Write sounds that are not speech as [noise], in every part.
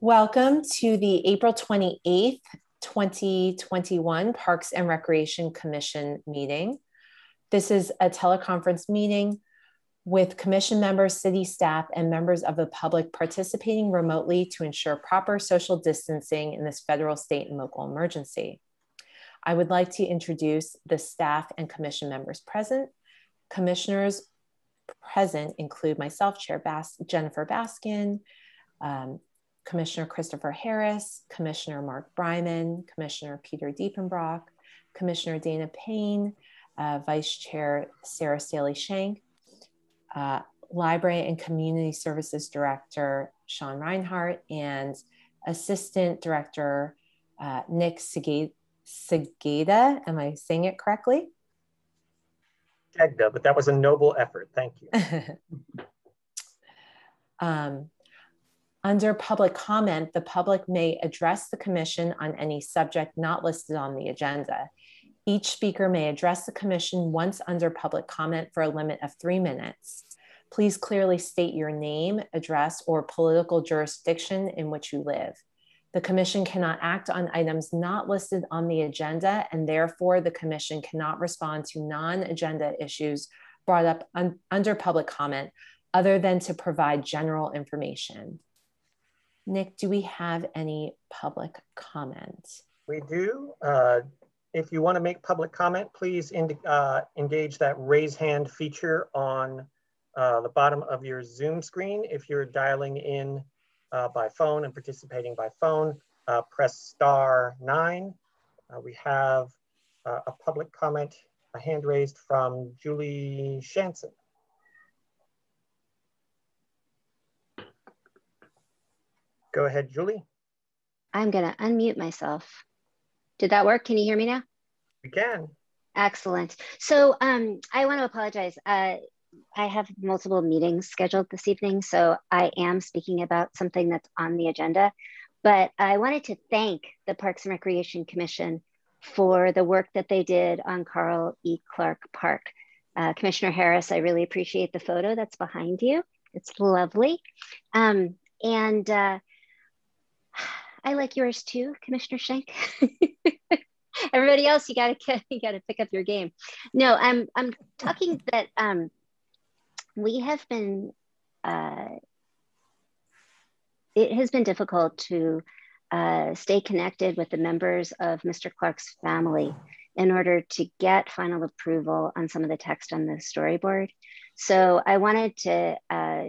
Welcome to the April 28th, 2021 Parks and Recreation Commission meeting. This is a teleconference meeting with commission members, city staff, and members of the public participating remotely to ensure proper social distancing in this federal, state, and local emergency. I would like to introduce the staff and commission members present. Commissioners present include myself, Chair Bas Jennifer Baskin, um, Commissioner Christopher Harris, Commissioner Mark Bryman, Commissioner Peter Diepenbrock, Commissioner Dana Payne, uh, Vice Chair Sarah Staley Shank, uh, Library and Community Services Director Sean Reinhart, and Assistant Director uh, Nick Segeda. Am I saying it correctly? Segda, but that was a noble effort. Thank you. [laughs] um, under public comment, the public may address the commission on any subject not listed on the agenda. Each speaker may address the commission once under public comment for a limit of three minutes. Please clearly state your name, address, or political jurisdiction in which you live. The commission cannot act on items not listed on the agenda, and therefore the commission cannot respond to non-agenda issues brought up un under public comment other than to provide general information. Nick, do we have any public comment? We do. Uh, if you want to make public comment, please uh, engage that raise hand feature on uh, the bottom of your Zoom screen. If you're dialing in uh, by phone and participating by phone, uh, press star nine. Uh, we have a public comment, a hand raised from Julie Shanson. Go ahead, Julie. I'm gonna unmute myself. Did that work? Can you hear me now? We can. Excellent. So um, I want to apologize. Uh, I have multiple meetings scheduled this evening, so I am speaking about something that's on the agenda. But I wanted to thank the Parks and Recreation Commission for the work that they did on Carl E. Clark Park. Uh, Commissioner Harris, I really appreciate the photo that's behind you. It's lovely. Um, and uh, I like yours too, Commissioner Shank. [laughs] Everybody else, you gotta [laughs] you gotta pick up your game. No, I'm I'm talking that um, we have been. Uh, it has been difficult to uh, stay connected with the members of Mr. Clark's family in order to get final approval on some of the text on the storyboard. So I wanted to uh,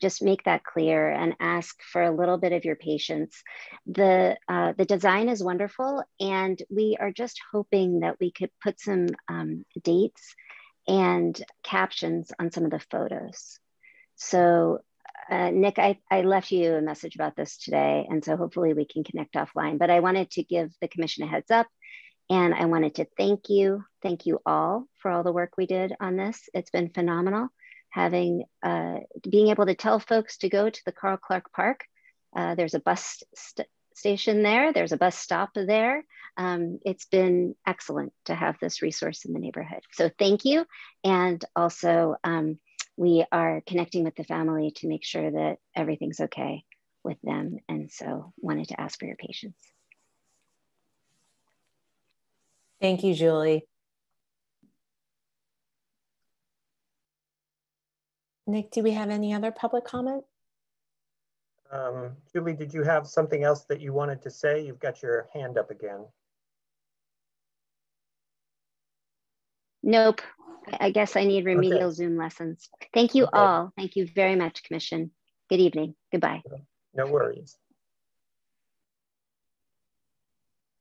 just make that clear and ask for a little bit of your patience. The, uh, the design is wonderful, and we are just hoping that we could put some um, dates and captions on some of the photos. So uh, Nick, I, I left you a message about this today, and so hopefully we can connect offline, but I wanted to give the commission a heads up and I wanted to thank you, thank you all for all the work we did on this. It's been phenomenal having uh, being able to tell folks to go to the Carl Clark Park. Uh, there's a bus st station there. There's a bus stop there. Um, it's been excellent to have this resource in the neighborhood. So thank you. And also um, we are connecting with the family to make sure that everything's okay with them. And so wanted to ask for your patience. Thank you, Julie. Nick, do we have any other public comment? Um, Julie, did you have something else that you wanted to say? You've got your hand up again. Nope. I guess I need remedial okay. Zoom lessons. Thank you okay. all. Thank you very much, Commission. Good evening. Goodbye. No worries.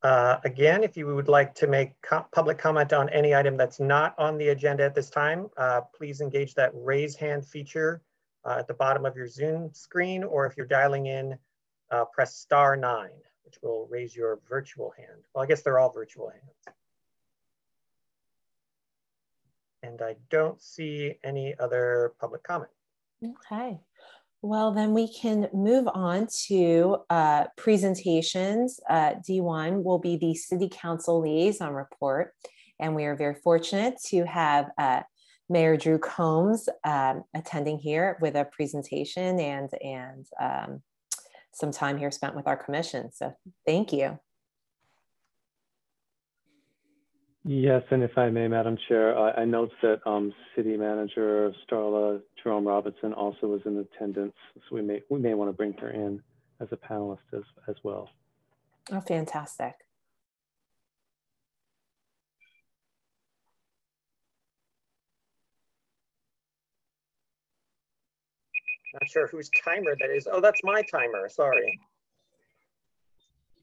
Uh, again, if you would like to make co public comment on any item that's not on the agenda at this time, uh, please engage that raise hand feature uh, at the bottom of your Zoom screen, or if you're dialing in, uh, press star nine, which will raise your virtual hand. Well, I guess they're all virtual hands. And I don't see any other public comment. Okay. Well, then we can move on to uh, presentations. Uh, D1 will be the City Council Liaison Report. And we are very fortunate to have uh, Mayor Drew Combs um, attending here with a presentation and, and um, some time here spent with our commission. So thank you. Yes, and if I may, Madam Chair, I, I note that um, City Manager Starla Jerome Robinson also was in attendance, so we may we may want to bring her in as a panelist as as well. Oh, fantastic! Not sure whose timer that is. Oh, that's my timer. Sorry.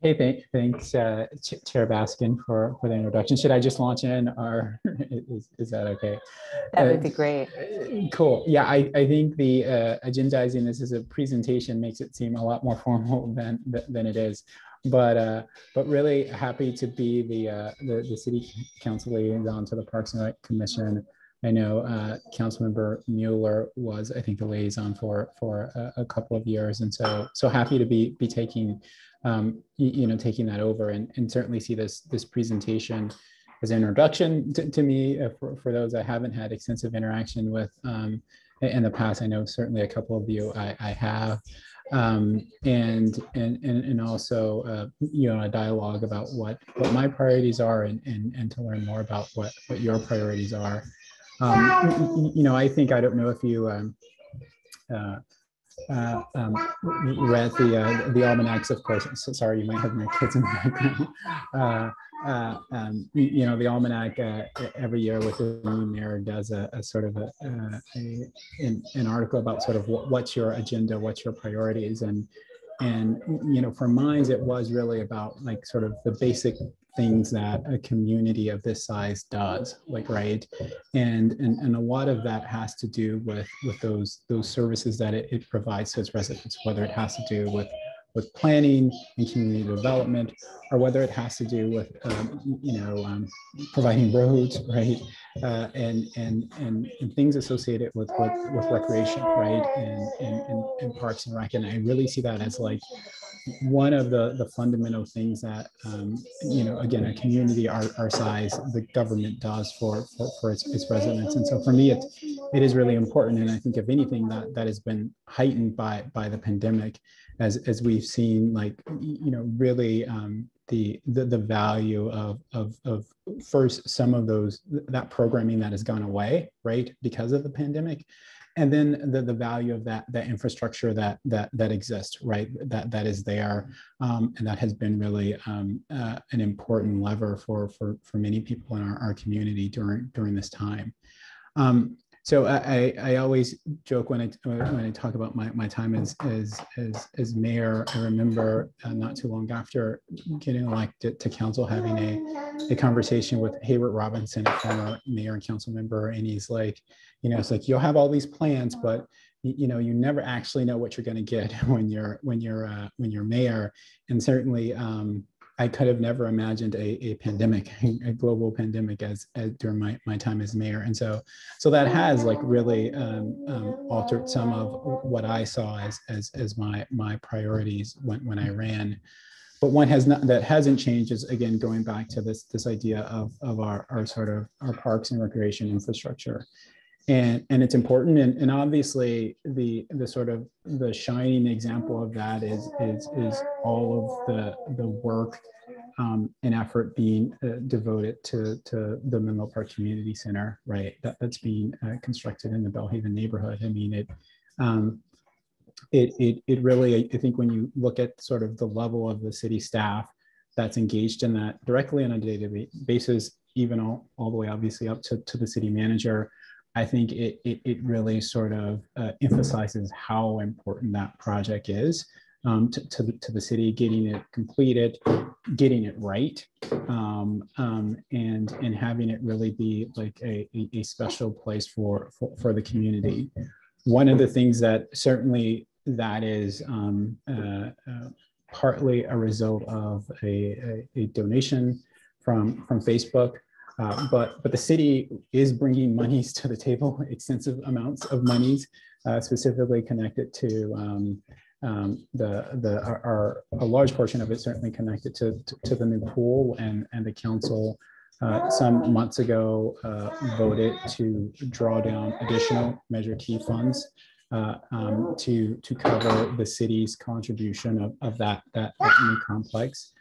Hey, th thanks, uh, Ch Chair Baskin, for, for the introduction. Should I just launch in or [laughs] is, is that okay? That would be uh, great. Cool. Yeah, I, I think the uh, agendizing this as a presentation makes it seem a lot more [laughs] formal than, than it is. But uh, but really happy to be the, uh, the, the city council liaison to the Parks and Rec Commission. I know uh, Councilmember Mueller was, I think, the liaison for for a, a, couple of years, and so so happy to be be taking um, you, know, taking that over and, and certainly see this, this presentation as an introduction to, to me uh, for, for those I haven't had extensive interaction with um, in the past. I know certainly a couple of you I, I have. Um, and, and, and, and also, uh, you know, a dialogue about what, what my priorities are and, and, and to learn more about what, what your priorities are. Um, you know, I think, I don't know if you, um, uh, uh, um, read the uh, the almanacs, of course. So, sorry, you might have my kids in the background. [laughs] Uh, uh, um, you know, the almanac uh, every year with the new mayor does a, a sort of a, a, an, an, article about sort of what, what's your agenda, what's your priorities, and and you know, for mines, it was really about like sort of the basic things that a community of this size does like right? And and, and a lot of that has to do with with those those services that it, it provides to its residents whether it has to do with with planning and community development, or whether it has to do with, um, you know, um, providing roads, right, uh, and, and and and things associated with with, with recreation, right, and, and and and parks and rec. And I really see that as like one of the the fundamental things that um, you know, again, a community our, our size, the government does for for, for its, its residents. And so for me, it it is really important. And I think if anything, that that has been heightened by by the pandemic as as we've seen like you know really um, the, the the value of of of first some of those that programming that has gone away right because of the pandemic and then the, the value of that that infrastructure that that that exists right that that is there um, and that has been really um, uh, an important lever for for for many people in our, our community during during this time. Um, so I, I always joke when I when I talk about my, my time as as as as mayor. I remember uh, not too long after getting elected to council, having a a conversation with Heyward Robinson, a former mayor and council member, and he's like, you know, it's like you'll have all these plans, but you know you never actually know what you're going to get [laughs] when you're when you're uh, when you're mayor and certainly um, I could have never imagined a, a pandemic, [laughs] a global pandemic as, as during my, my time as mayor. And so, so that has like really um, um, altered some of what I saw as, as, as my, my priorities when, when I ran. But one has not, that hasn't changed is again, going back to this, this idea of, of our, our sort of our parks and recreation infrastructure and and it's important and, and obviously the the sort of the shining example of that is is is all of the the work um, and effort being uh, devoted to to the Menlo Park Community Center, right? That that's being uh, constructed in the Belle Haven neighborhood. I mean, it um, it it it really I think when you look at sort of the level of the city staff that's engaged in that directly on a day-to-day basis, even all, all the way obviously up to, to the city manager, I think it, it, it really sort of uh, emphasizes how important that project is um, to, to, to, the city, getting it completed, getting it right, um, um, and, and having it really be like a, a, a special place for, for, for, the community. One of the things that certainly that is um, uh, uh, partly a result of a, a, a donation from, from Facebook uh, but but the city is bringing monies to the table, [laughs] extensive amounts of monies, uh, specifically connected to um, um, the the our, our, a large portion of it certainly connected to to, to the new pool and and the council. Uh, some months ago, uh, voted to draw down additional Measure T funds uh, um, to to cover the city's contribution of, of that, that that new complex.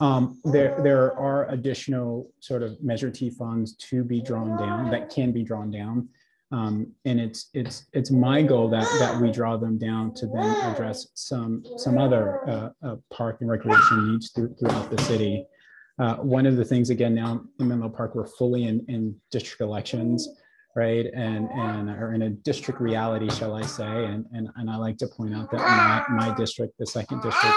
Um, there there are additional sort of Measure T funds to be drawn down that can be drawn down. Um, and it's it's it's my goal that that we draw them down to then address some some other uh, uh, park and recreation needs through, throughout the city. Uh, one of the things again now in Menlo Park we're fully in, in district elections, right? And and are in a district reality, shall I say? And and and I like to point out that my my district, the second district,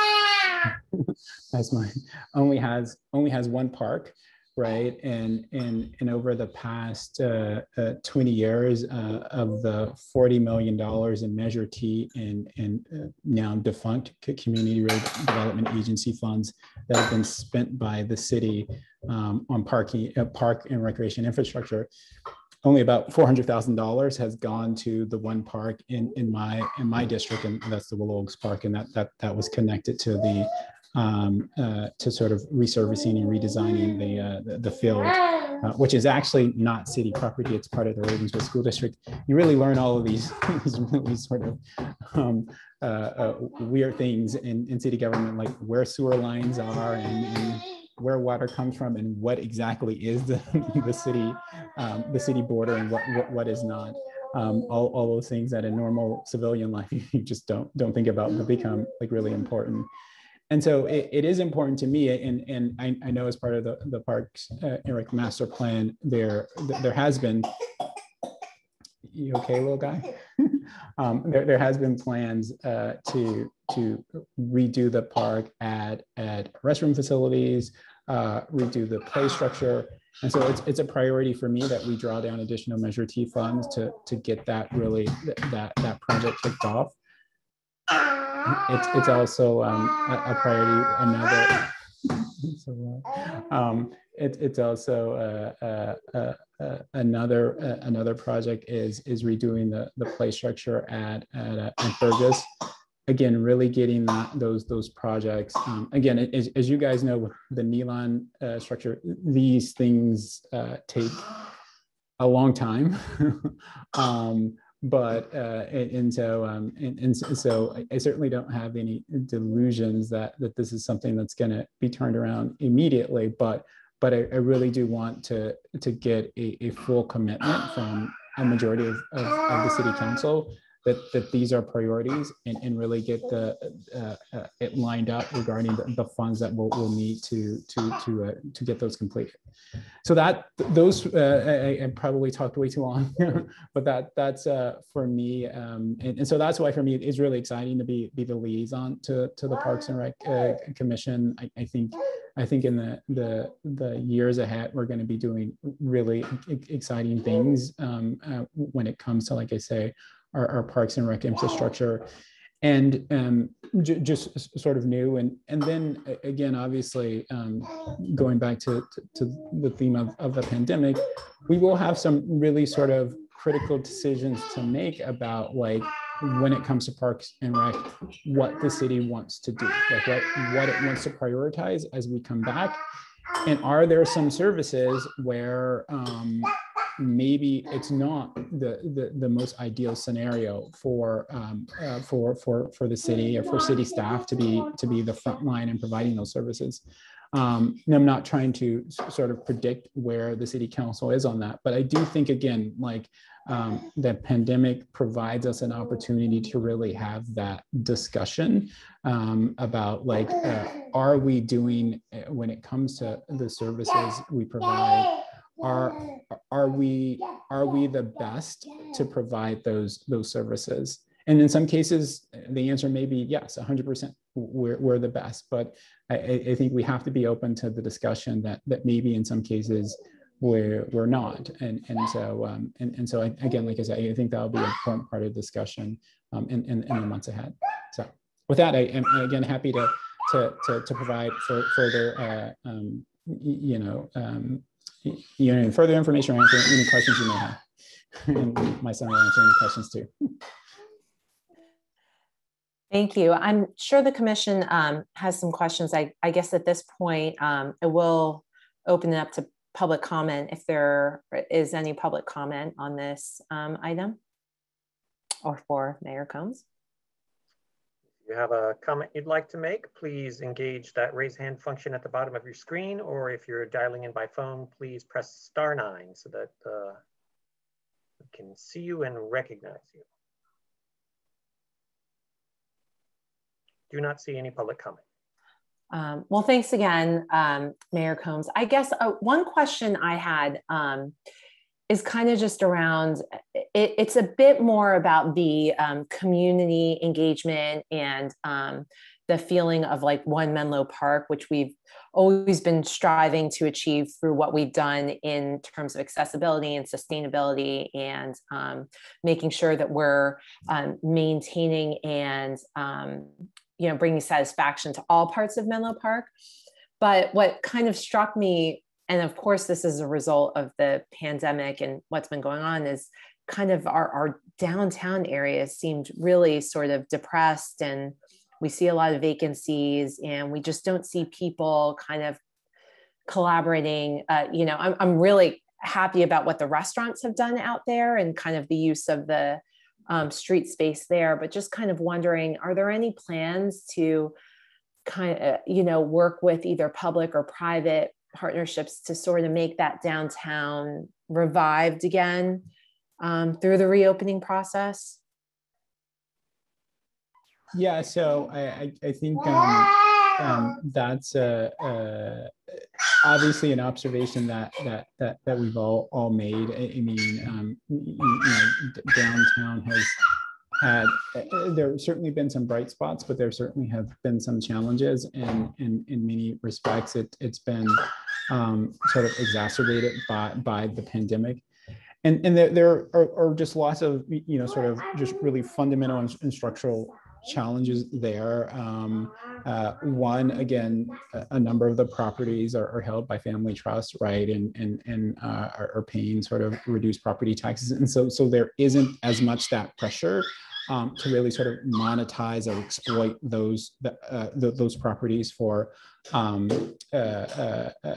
as mine, only has only has one park right? And and and over the past uh, uh, 20 years uh, of the 40 million dollars in Measure T and and uh, now defunct community road development agency funds that have been spent by the city um, on parking, uh, park and recreation infrastructure. Only about four hundred thousand dollars has gone to the one park in in my in my district, and that's the Willow Oaks Park, and that that that was connected to the um, uh, to sort of resurfacing and redesigning the, uh, the, field, uh, which is actually not city property. It's part of the Ravenswood School District. You really learn all of these, [laughs] these really sort of um, uh, uh, weird things in, in city government, like where sewer lines are and, and where water comes from and what exactly is the, [laughs] the city um, the city border and what, what, what is not. Um, all, all those things that in normal civilian life [laughs] you just don't don't think about but become like really important and so it, it is important to me and, and I, I know as part of the, the parks uh, Eric master plan there there has been you okay little guy? [laughs] Um, there, there has been plans uh, to to redo the park at at restroom facilities uh, redo the play structure. And so it's, it's a priority for me that we draw down additional measure T funds to, to get that really that, that project kicked off it's it's also um, a, a, priority. Another, um, it, it's also uh, uh, uh, uh another uh, another project is is redoing the the play structure at at, uh, at Burgess. Again, really getting that those those projects. Um, again, as, as you guys know, the Nealon structure, these things take a long time. [laughs] um, but uh, and, and, so um, and, and so I, certainly don't have any delusions that that this is something that's going to be turned around immediately but but I, I, really do want to to get a, a full commitment from a majority of, of, of the city council that, that these are priorities and, and really get the uh, uh, it lined up regarding the, the, funds that we'll, we'll need to to to uh, to get those completed. So that those uh, I, I, probably talked way too long, [laughs] but that that's uh, for me, um, and, and, so that's why for me it's really exciting to be be the liaison to to the Parks and Rec uh, Commission. I, I think. I think in the the the years ahead, we're going to be doing really exciting things um, uh, when it comes to, like I say, our, our parks and rec infrastructure. And um, j- just sort of new. And and then again obviously um, going back to, to, to, the theme of, of the pandemic we will have some really sort of critical decisions to make about like when it comes to parks and rec what the city wants to do like what what it wants to prioritize as we come back. And are there some services where um, maybe it's not the, the, the most ideal scenario for, um, uh, for, for, for the city or for city staff to be, to be the front line in providing those services. Um, and I'm not trying to sort of predict where the city council is on that, but I do think again, like um, the pandemic provides us an opportunity to really have that discussion um, about like, uh, are we doing uh, when it comes to the services we provide, are are we are we the best to provide those those services? And in some cases the answer may be yes 100% we're, we're the best. But I, I think we have to be open to the discussion that that maybe in some cases we're we're not. And and so um, and, and so I, again like i said i think that'll be an important part of the discussion um, in, in, in the months ahead. So with that i am again happy to to to, to provide for further uh, um, you know um, you know, further information or answer any questions you may have. [laughs] my son will answer any questions too. Thank you. I'm sure the commission um, has some questions. I, I, guess at this point, um, I will open it up to public comment if there is any public comment on this um, item. or for Mayor Combs? You have a comment you'd like to make, please engage that raise hand function at the bottom of your screen, or if you're dialing in by phone, please press star nine so that uh, we can see you and recognize you. Do not see any public comment. Um, well, thanks again, um, Mayor Combs. I guess uh, one question I had um, is kind of just around it, it's a bit more about the um, community engagement and um, the feeling of like one Menlo Park, which we've always been striving to achieve through what we've done in terms of accessibility and sustainability and um, making sure that we're maintaining and you know bringing satisfaction to all parts of menlo park. But what kind of struck me and of course this is a result of the pandemic and what's been going on is kind of our, our downtown area seemed really sort of depressed and we see a lot of vacancies and we just don't see people kind of collaborating. Uh, you know I'm, I'm really happy about what the restaurants have done out there and kind of the use of the um, street space there, but just kind of wondering, are there any plans to kind of, you know, work with either public or private partnerships to sort of make that downtown revived again um, through the reopening process? Yeah, so I, I, I think um, um, that's obviously an observation that that that that we've all all made. I, I mean, um, you, know, downtown has had uh, there have certainly been some bright spots, but there certainly have been some challenges, and in in many respects, it it's been um, sort of exacerbated by by the pandemic. And, and there, there are, are just lots of, you know, sort of just really fundamental and, and structural challenges there. Um, uh, one, again, a, a, number of the properties are, are, held by family trusts, right, and and and uh, are, are, paying sort of reduced property taxes, and so so there isn't as much that pressure um, to really sort of monetize or exploit those uh, those properties for um, uh, uh, uh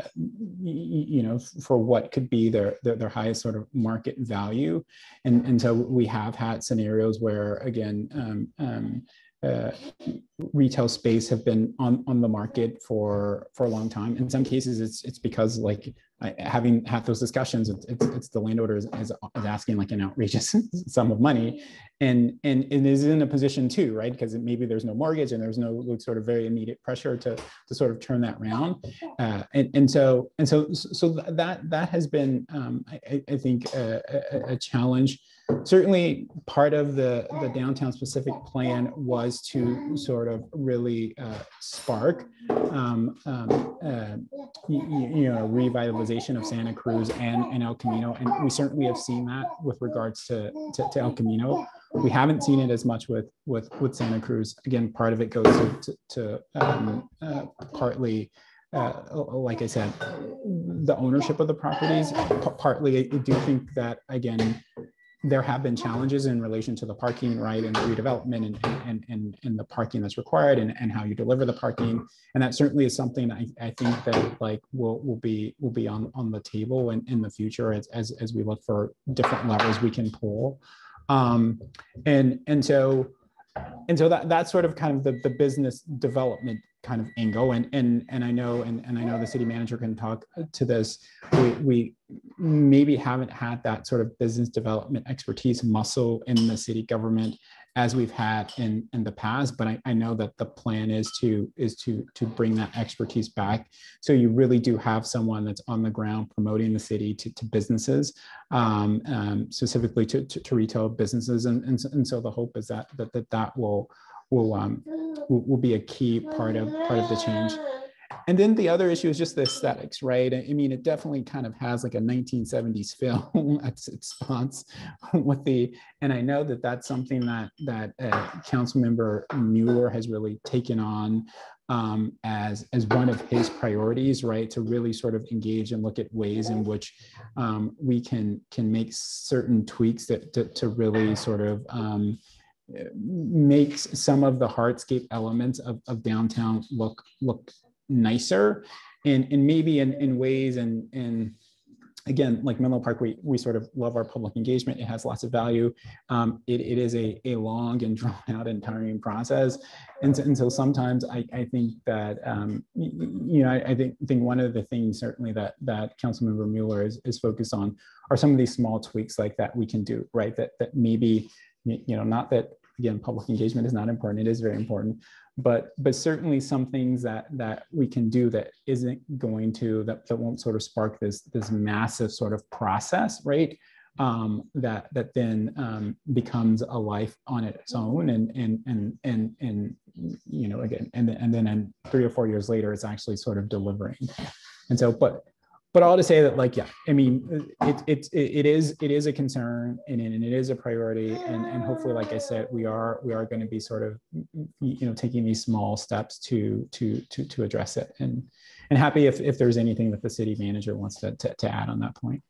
you know for what could be their, their, their highest sort of market value, and and so we have had scenarios where again. Um, um uh, retail space have been on, on the market for for a long time. In some cases, it's it's because like I, having had those discussions, it's, it's, it's the landowner is, is, asking like an outrageous [laughs] sum of money, and and and is in a position too, right? Because maybe there's no mortgage and there's no sort of very immediate pressure to to sort of turn that around, uh, and and so and so so that that has been um, I, I think a, a challenge certainly part of the, the downtown specific plan was to sort of really uh, spark um, um, uh, you, you, know revitalization of Santa Cruz and, and El Camino and we certainly have seen that with regards to, to, to El Camino we haven't seen it as much with with with Santa Cruz again part of it goes to, to, to um, uh, partly uh, like I said, the ownership of the properties. P partly, I do think that again, there have been challenges in relation to the parking, right, and the redevelopment and, and, and, and the parking that's required and, and how you deliver the parking. And that certainly is something I, I think that like will, will be will be on, on the table in, in the future as, as, as we look for different levers we can pull. Um, and, and so and so that that's sort of kind of the, the business development kind of angle. And and and I know and, and I know the city manager can talk to this. We, we maybe haven't had that sort of business development expertise muscle in the city government as we've had in in the past but I, I know that the plan is to is to to bring that expertise back. So you really do have someone that's on the ground promoting the city to, to businesses um, um, specifically to, to, to, retail businesses. And, and, and so the hope is that that that, that will will, um, will will be a key part of part of the change and then the other issue is just the aesthetics, right? I mean, it definitely kind of has like a 1970s [laughs] film at its response [laughs] with the, and I know that that's something that that uh, Council Member Mueller has really taken on um, as as one of his priorities, right? To really sort of engage and look at ways in which um, we can can make certain tweaks that to, to really sort of um, makes some of the hardscape elements of, of downtown look look nicer and, and maybe in, in ways and, and again, like Menlo Park, we, we sort of love our public engagement. It has lots of value. Um, it, it is a, a long and [laughs] drawn out and tiring process. And so, and so sometimes I, I think that, um, you know, I, I, think, think one of the things certainly that, that Councilmember Mueller is, is focused on are some of these small tweaks like that we can do, right? That, that maybe, you know, not that, again, public engagement is not important, it is very important, but but certainly some things that that we can do that isn't going to that, that won't sort of spark this this massive sort of process right? Um, that that then um, becomes a life on its own and and and and and you know again and and then and three or four years later it's actually sort of delivering. And so but but all to say that like yeah i mean it, it, it is it is a concern and, and it is a priority. And, and hopefully like i said we are we are going to be sort of you know taking these small steps to to to to address it. And and happy if, if there's anything that the city manager wants to, to, to add on that point.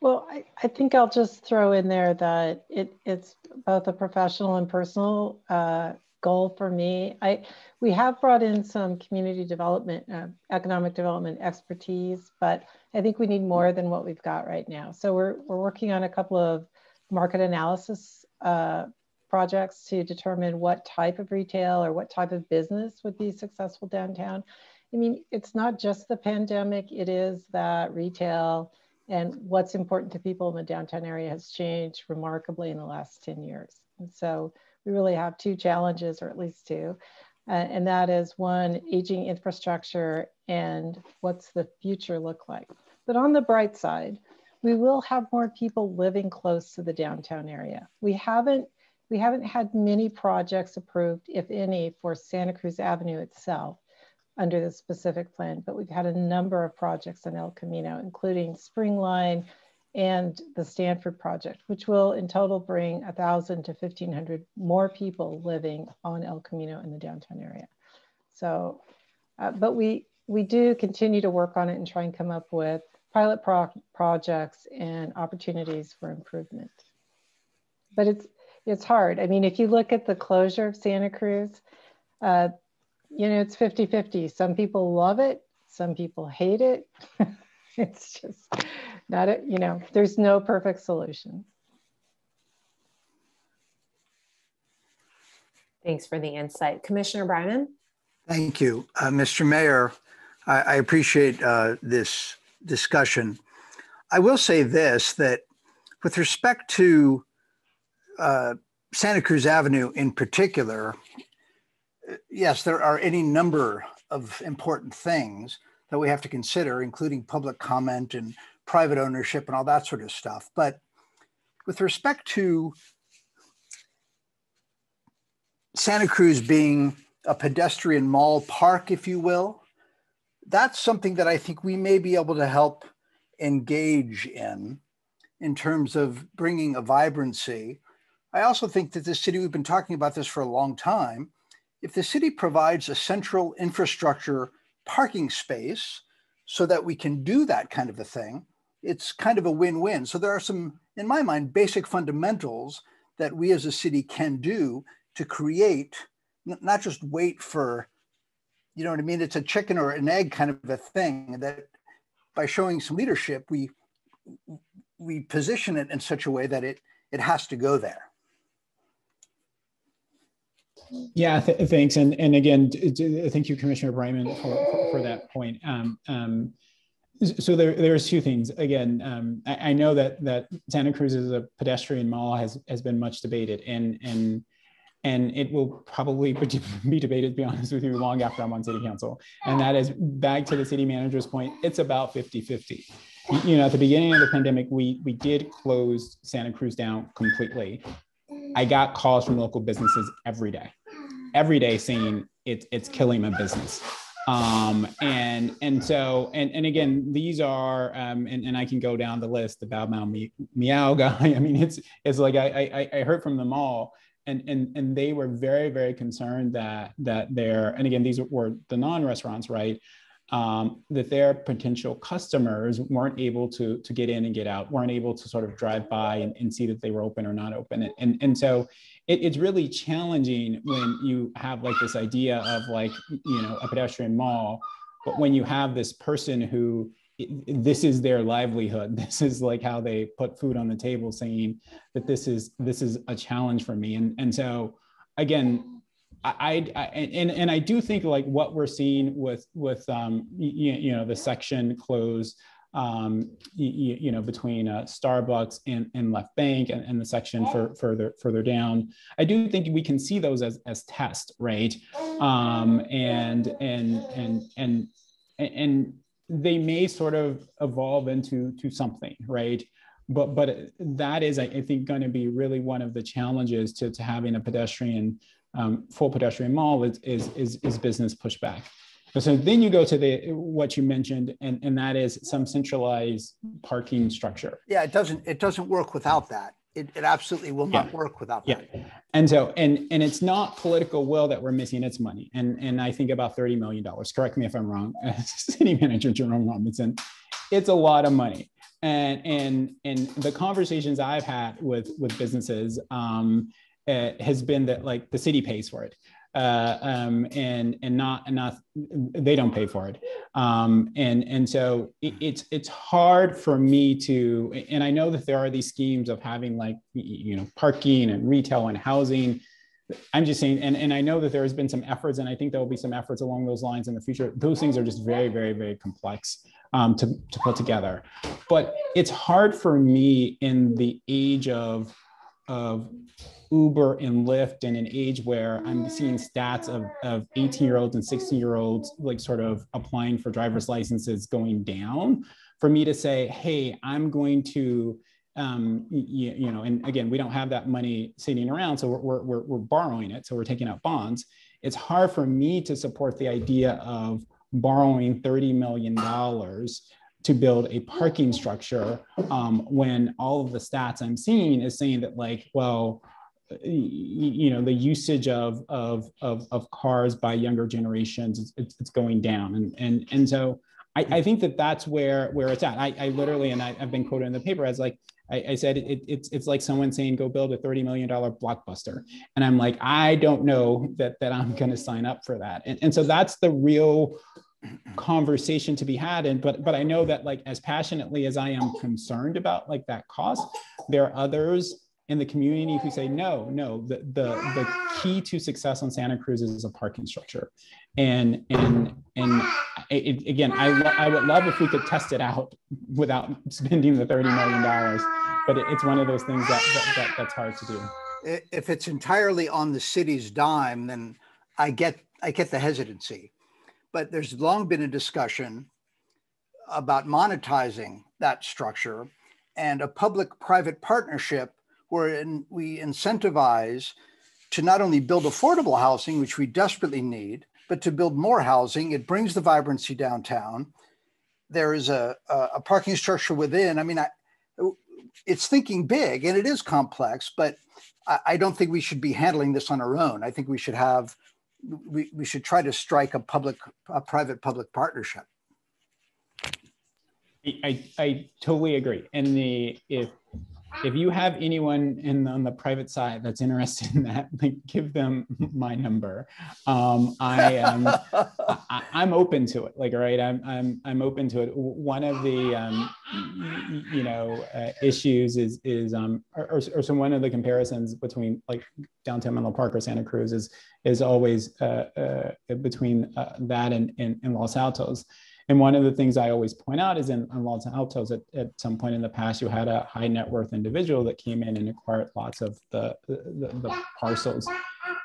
Well I, I think i'll just throw in there that it it's both a professional and personal uh, goal for me. I we have brought in some community development, uh, economic development expertise, but I think we need more than what we've got right now. So we're we're working on a couple of market analysis uh, projects to determine what type of retail or what type of business would be successful downtown. I mean, it's not just the pandemic; it is that retail and what's important to people in the downtown area has changed remarkably in the last 10 years. And so we really have two challenges, or at least two. Uh, and that is one, aging infrastructure and what's the future look like. But on the bright side, we will have more people living close to the downtown area. We haven't, we haven't had many projects approved, if any, for Santa Cruz Avenue itself under the specific plan, but we've had a number of projects in El Camino, including Springline, and the Stanford project, which will in total bring 1,000 to 1,500 more people living on El Camino in the downtown area. So, uh, but we, we do continue to work on it and try and come up with pilot pro projects and opportunities for improvement. But it's, it's hard. I mean, if you look at the closure of Santa Cruz, uh, you know, it's 50-50. Some people love it, some people hate it. [laughs] it's just, not a, you know, there's no perfect solution. Thanks for the insight. Commissioner Breiman? Thank you. Uh, Mr. Mayor, I, I appreciate uh, this discussion. I will say this, that with respect to uh, Santa Cruz Avenue in particular, yes, there are any number of important things that we have to consider, including public comment and private ownership and all that sort of stuff. But with respect to Santa Cruz being a pedestrian mall park, if you will, that's something that I think we may be able to help engage in, in terms of bringing a vibrancy. I also think that the city, we've been talking about this for a long time, if the city provides a central infrastructure parking space so that we can do that kind of a thing, it's kind of a win-win. So there are some, in my mind, basic fundamentals that we as a city can do to create, not just wait for, you know what I mean? It's a chicken or an egg kind of a thing that by showing some leadership, we we position it in such a way that it it has to go there. Yeah, th thanks. And and again, thank you, Commissioner Bryman, for, for, for that point. Um, um, so there, there's two things. Again, um, I, I, know that that Santa Cruz is a pedestrian mall has has been much debated, and and and it will probably [laughs] be debated, to be honest with you, long after I'm on city council. And that is back to the city manager's point. It's about 50-50. You know, at the beginning of the pandemic, we we did close Santa Cruz down completely. I got calls from local businesses every day, every day saying it's it's killing my business um, and and so and and again these are um, and, and I can go down the list the Bow Wow me, Meow guy. [laughs] I mean it's it's like I, I I heard from them all and and and they were very very concerned that that they're and again these were the non-restaurants right um, that their potential customers weren't able to to get in and get out weren't able to sort of drive by and, and see that they were open or not open and and, and so it, it's really challenging when you have like this idea of like you know a pedestrian mall but when you have this person who this is their livelihood. [laughs] This is like how they put food on the table, saying that this is this is a challenge for me. And and so again, I, I and and I do think like what we're seeing with with um, you, you know the section close um, you, you, know, between uh, Starbucks and, and Left Bank and, and the section for further further down. I do think we can see those as, as tests, right? Um, and and and and and they may sort of evolve into to something, right? But but that is, I think, going to be really one of the challenges to, to having a pedestrian um, full pedestrian mall is, is is is business pushback. So then you go to the what you mentioned, and, and that is some centralized parking structure. Yeah, it doesn't it doesn't work without that. It, it absolutely will not yeah. work without that. Yeah. And so and and it's not political will that we're missing, it's money. And and I think about $30 million. Correct me if I'm wrong, [laughs] city manager Jerome Robinson. It's a lot of money. And and and the conversations I've had with with businesses um, uh, has been that like the city pays for it. Uh, um, and and not enough they don't pay for it. Um, and and so it, it's it's hard for me to and I know that there are these schemes of having like you know parking and retail and housing. I'm just saying and, and I know that there has been some efforts and I think there will be some efforts along those lines in the future. Those things are just very very very complex um, to, to put together. But it's hard for me in the age of of Uber and Lyft in an age where I'm seeing stats of, of 18 year olds and 16 year olds like sort of applying for driver's licenses going down for me to say, hey, I'm going to, um, you, you, know, and again, we don't have that money sitting around, so we're, we're, we're borrowing it. So we're taking out bonds. It's hard for me to support the idea of borrowing $30 million to build a parking structure um, when all of the stats I'm seeing is saying that like, well, you know the usage of of of, of cars by younger generations it's, it's going down. And and and so I, I think that that's where where it's at. I, I literally and I, have been quoted in the paper as like I, I said it, it's it's like someone saying go build a 30 million dollar blockbuster. And I'm like I don't know that that I'm going to sign up for that. And, and so that's the real conversation to be had. And but but I know that like as passionately as I am concerned about like that cost there are others in the community who say no no the, the the key to success on santa cruz is a parking structure. And and and it, again I, I would love if we could test it out without spending the 30 million dollars but it, it's one of those things that, that, that that's hard to do. If it's entirely on the city's dime then i get i get the hesitancy. But there's long been a discussion about monetizing that structure and a public private partnership wherein we incentivize to not only build affordable housing, which we desperately need, but to build more housing. It brings the vibrancy downtown. There is a, a, parking structure within. I mean, I, it's thinking big and it is complex, but I, I, don't think we should be handling this on our own. I think we should have, we, we should try to strike a public, a private public partnership. I, I totally agree. And the if if you have anyone in on the private side that's interested in that, [laughs] like give them my number. Um, I am I, am open to it. Like, right, I'm I'm I'm open to it. One of the um, you know uh, issues is is um or, or so one of the comparisons between like downtown Menlo Park or Santa Cruz is is always uh, uh, between uh, that and, and and Los Altos. And one of the things I always point out is in, in Los Altos, at, at some point in the past, you had a high net worth individual that came in and acquired lots of the, the, the parcels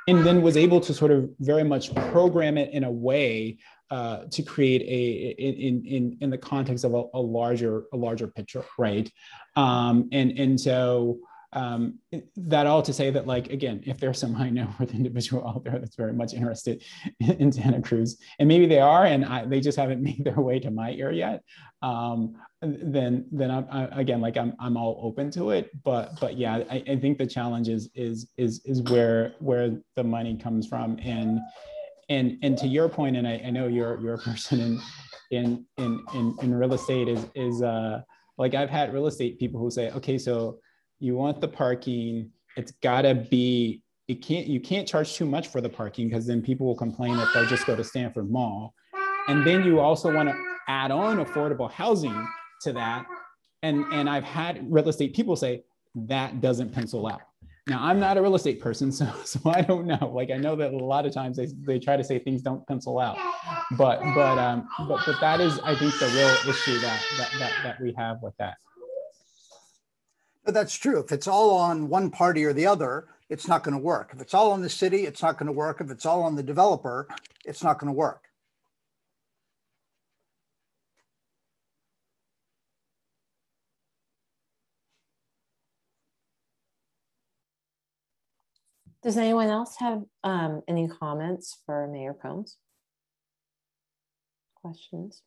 and then was able to sort of very much program it in a way uh, to create a in in in the context of a, a larger a larger picture, right? Um, and and so um, that all to say that like again if there's some [laughs] high net worth individual out there that's very much interested [laughs] in, santa cruz and maybe they are and I, they just haven't [laughs] made their way to my ear yet um, then then I'm, I, again like I'm, I'm all open to it. But but yeah I, I think the challenge is is is is where where the money comes from. And and and to your point and i, I know you're you're a person in in in in, in real estate is is uh like i've had real estate people who say okay so you want the parking it's got to be it can't you can't charge too much for the parking because then people will complain that they'll just go to stanford mall and then you also want to add on affordable housing to that. And, and I've had real estate people say that doesn't pencil out. Now I'm not a real estate person, [laughs] so so I don't know. Like I know that a lot of times they, they try to say things don't pencil out, but but um but but that is I think the real issue that that that, that we have with that. But that's true. If it's all on one party or the other, it's not going to work. If it's all on the city, it's not going to work. If it's all on the developer, it's not going to work. Does anyone else have um, any comments for Mayor Combs? Questions?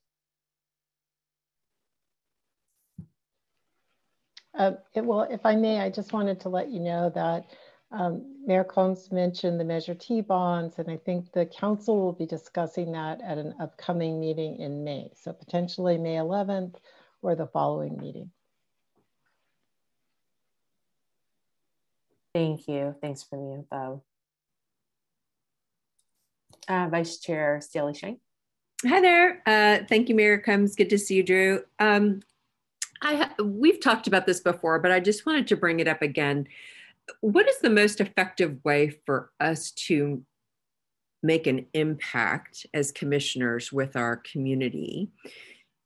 Uh, it, well, if I may, I just wanted to let you know that um, Mayor Combs mentioned the Measure T bonds, and I think the council will be discussing that at an upcoming meeting in May. So potentially May 11th or the following meeting. Thank you. Thanks for the info. Uh, Vice Chair Staley Shank. Hi there. Uh, thank you, Mayor Combs. Good to see you, Drew. Um, I we've talked about this before, but I just wanted to bring it up again. What is the most effective way for us to make an impact as commissioners with our community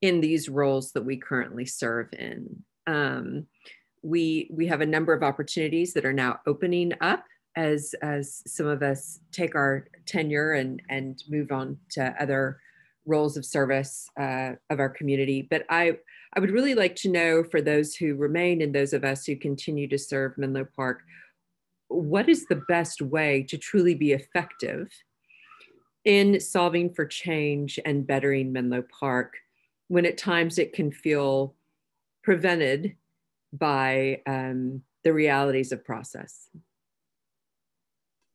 in these roles that we currently serve in? Um, we we have a number of opportunities that are now opening up as as some of us take our tenure and and move on to other roles of service uh, of our community. But I I would really like to know for those who remain and those of us who continue to serve Menlo Park, what is the best way to truly be effective in solving for change and bettering Menlo Park when at times it can feel prevented by um, the realities of process?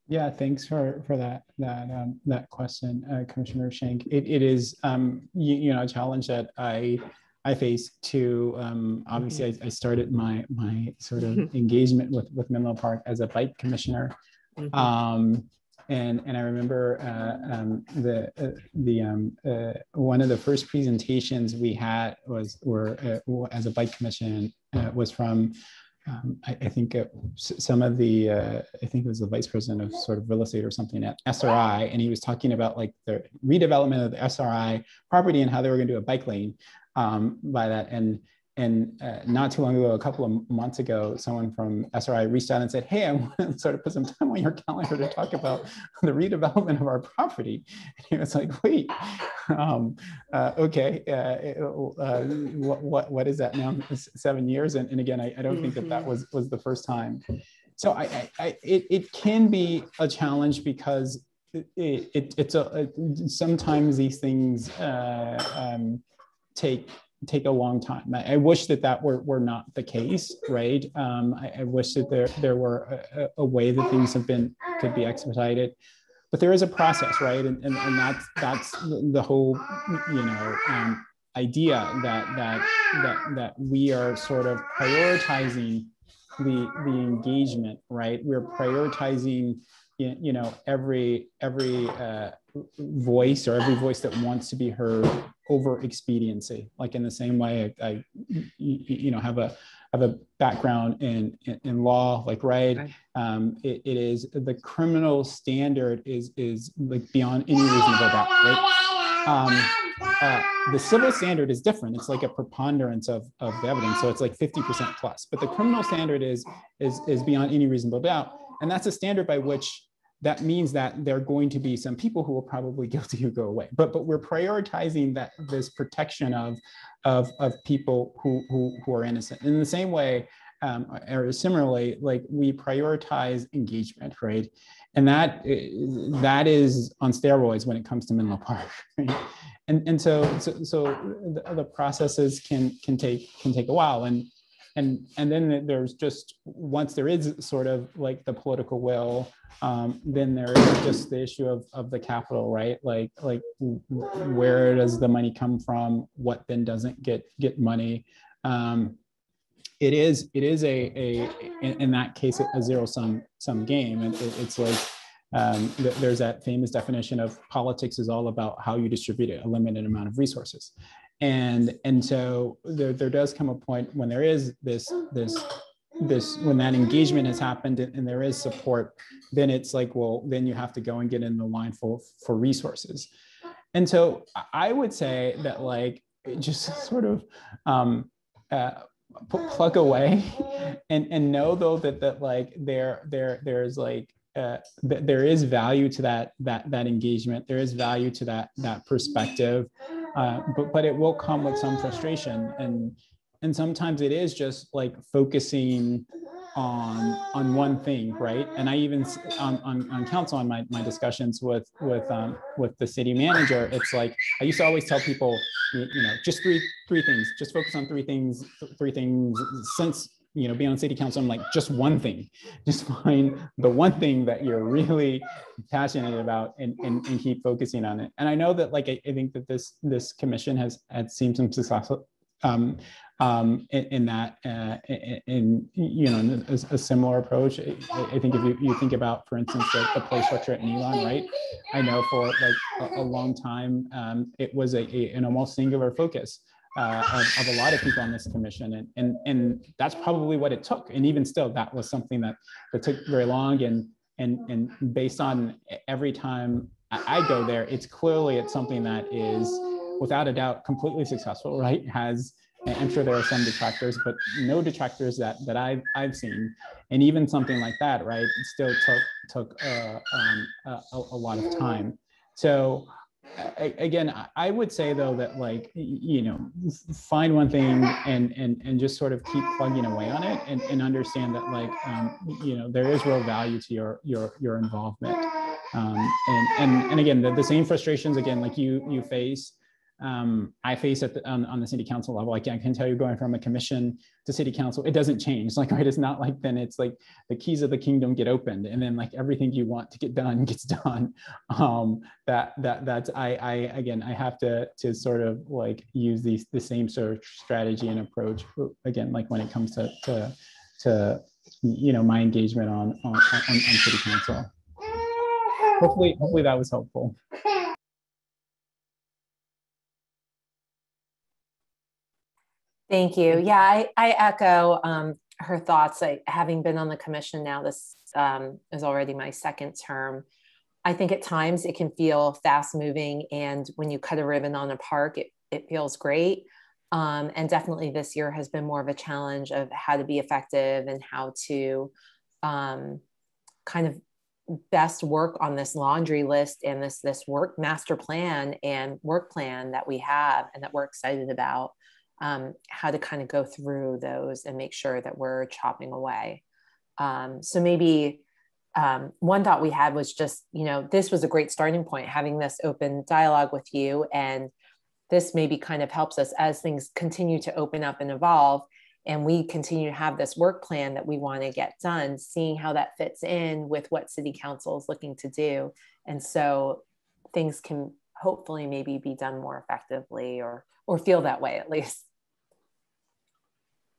Yeah, thanks for for that that um, that question, uh, Commissioner Shank. It, it is um, you, you, know a challenge that I I face too. Um, obviously, I, I, started my my sort of [laughs] engagement with with Menlo Park as a bike commissioner, mm-hmm. um, and and I remember uh, um, the uh, the um, uh, one of the first presentations we had was were uh, as a bike commission uh, was from um, I, I, think some of the, uh, I think it was the vice president of sort of real estate or something at SRI, and he was talking about like the redevelopment of the SRI property and how they were going to do a bike lane um, by that. And and uh, not too long ago, a couple of months ago, someone from SRI reached out and said, "Hey, I [laughs] want to sort of put some time on your calendar to talk about the redevelopment of our property." And he was like, "Wait, um, uh, okay, uh, uh what, what what is that now? Seven years?" And, and again, I, I don't think that that mm-hmm. was was the first time. So I, I, I it, it can be a challenge because it, it it's a, sometimes these things uh, um, take take a long time. I, I, wish that that were, were not the case, right? Um, I, I, wish that there, there were a, a, way that things have been, could be expedited, but there is a process, right? And, and, and that's, that's the whole, you know, um, idea that, that, that, that we are sort of prioritizing the, the engagement, right? We're prioritizing, you know, every, every uh, voice or every voice that wants to be heard over expediency. Like in the same way, I, I you know have a have a background in in, in law, like right. right. Um, it, it is the criminal standard is is like beyond any reasonable doubt, right? Um, uh, the civil standard is different. It's like a preponderance of, of the evidence. So it's like 50% plus. But the criminal standard is, is, is beyond any reasonable doubt. And that's a standard by which that means that there are going to be some people who will probably [laughs] guilty who go away. But but we're prioritizing that this protection of of, of people who, who who are innocent. In the same way, um, or similarly, like we prioritize engagement, right? And that that is on steroids when it comes to Menlo Park. [laughs] Right? And and so so, so the, the processes can can take can take a while and and and then there's just once there is sort of like the political will um, then there is just the issue of, of the capital right? Like like where does the money come from? What then doesn't get get money? Um, it is it is a a in, in that case a zero sum sum game. And it, it's like um, th there's that famous definition of politics is all about how you distribute a limited amount of resources and and so there, there does come a point when there is this this this when that engagement has happened and, and there is support then it's like well then you have to go and get in the line for for resources. And so i would say that like just [laughs] sort of um, uh, plug away [laughs] and and know though that that like there there there's like uh, th- there is value to that that that engagement. There is value to that that perspective uh, but but it will come with some frustration. And and sometimes it is just like focusing on on one thing right? And i even on, on, on council on my, my discussions with with um, with the city manager it's like i used to always tell people you, you know just three three things just focus on three things three things since you know being on city council i'm like just one thing [laughs] just find the one thing that you're really passionate about and, and, and keep focusing on it and i know that like I, I think that this this commission has had seen some success um, um, in, in, that, uh, in, in, you know, a, a similar approach. I, I, think if you, you think about, for instance, the, the play structure at Nealon, right? I know for like a, a long time, um, it was a, a, an almost singular focus. Uh, of, of, a lot of people on this commission, and, and and that's probably what it took. And even still, that was something that that took very long. And and and based on every time I go there, it's clearly it's something that is without a doubt completely successful. Right? Has I'm sure there are some detractors, but no detractors that that I've I've seen, and even something like that, right? Still took took uh, um, a, a, lot of time. So again, I would say though that like you know find one thing and and and just sort of keep plugging away on it and, and understand that like um, you know there is real value to your your your involvement. Um, and and and again the, the same frustrations again like you you face um, I face at the, on, on, the city council level. Can, I can tell you going from a commission to city council, it doesn't change. [laughs] Like, right, it's not like then it's like the keys of the kingdom get opened and then like everything you want to get done [laughs] gets done. Um, that, that, that's, I, I, again, I have to, to sort of like use these, the same sort of strategy and approach again, like when it comes to, to, to you know, my engagement on, on, on, on city council. Hopefully, hopefully that was helpful. Thank you. Yeah, I, I echo um, her thoughts. I, having been on the commission now, this um, is already my second term. I think at times it can feel fast moving, and when you cut a ribbon on a park, it, it feels great. Um, and definitely this year has been more of a challenge of how to be effective and how to um, kind of best work on this laundry list and this this work master plan and work plan that we have and that we're excited about um, how to kind of go through those and make sure that we're chopping away. Um, so maybe um, one thought we had was just, you know, this was a great starting point, having this open dialogue with you. And this maybe kind of helps us as things continue to open up and evolve. And we continue to have this work plan that we want to get done, seeing how that fits in with what City Council is looking to do. And so things can hopefully maybe be done more effectively or or feel that way at least.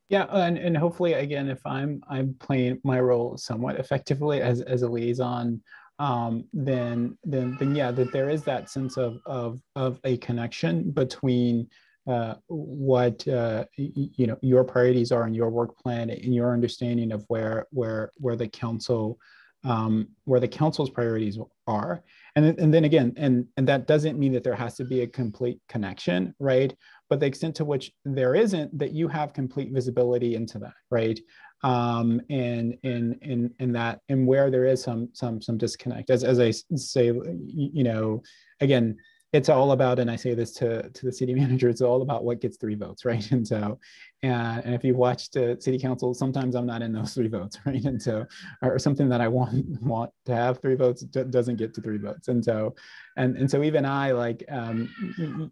Yeah, and, and hopefully again, if I'm I'm playing my role somewhat effectively as, as a liaison, um, then then then yeah, that there is that sense of of of a connection between uh, what uh, you know your priorities are in your work plan and your understanding of where where where the council um, where the council's priorities are. And, and then again and and that doesn't mean that there has to be a complete connection right but the extent to which there isn't that you have complete visibility into that right? Um, and in in in that and where there is some some some disconnect. As, as i say you know again it's all about, and I say this to, to the city [laughs] manager, it's all about what gets three votes, right? [laughs] And so, and, and if you watched uh, city council, sometimes I'm not in those [laughs] three votes, right? And so, or something that I want want to have three votes doesn't get to three votes. And so, and, and so even I like, um,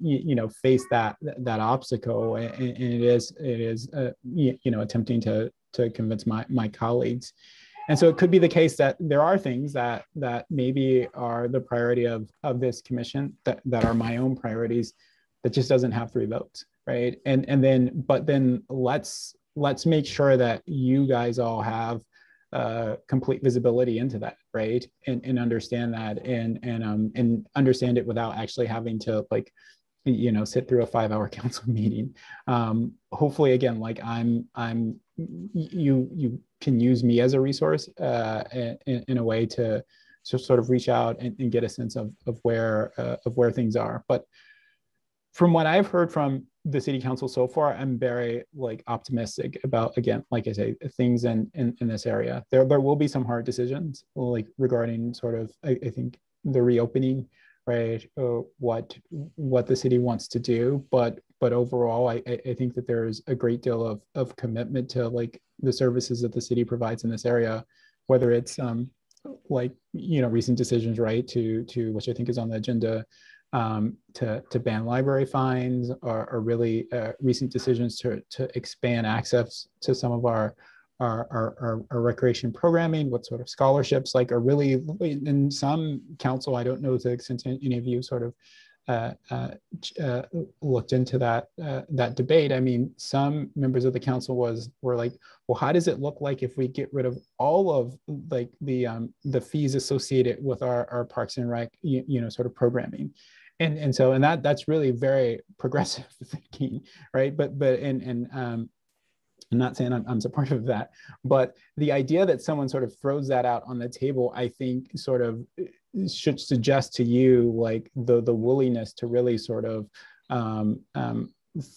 you, you know, face that, that obstacle and, and it is, it is, uh, you, you know, attempting to, to convince my, my colleagues and so it could be the case that there are things that that maybe are the priority of of this commission that, that are my own priorities that just doesn't have three votes right? And and then but then let's let's make sure that you guys all have uh, complete visibility into that right? And, and understand that and and um and understand it without actually having to like you know sit through a five hour [laughs] council meeting. Um, hopefully again like i'm i'm you you can use me as a resource uh, in, in a way to to sort of reach out and, and get a sense of of where uh, of where things are. But from what i've heard from the city council so far i'm very like optimistic about again like i say things in in, in this area. There there will be some hard decisions like regarding sort of i, I think the reopening right uh, what what the city wants to do. But but overall I, I think that there's a great deal of, of commitment to like the services that the city provides in this area whether it's um, like you know recent decisions right to to which i think is on the agenda um, to to ban library fines or, or really uh, recent decisions to to expand access to some of our our, our, our, recreation programming, what sort of scholarships like are really in some council, I don't know to the extent any of you sort of uh, uh, uh, looked into that uh, that debate. I mean, some members of the council was were like, well, how does it look like if we get rid of all of like the um, the fees associated with our, our Parks and Rec, you, you know, sort of programming? And and so and that that's really very [laughs] progressive thinking, right? But but and and um, I'm not saying I'm, I'm, supportive of that, but the idea that someone sort of throws that out on the table, I think, sort of should suggest to you like the the willingness to really sort of um, um,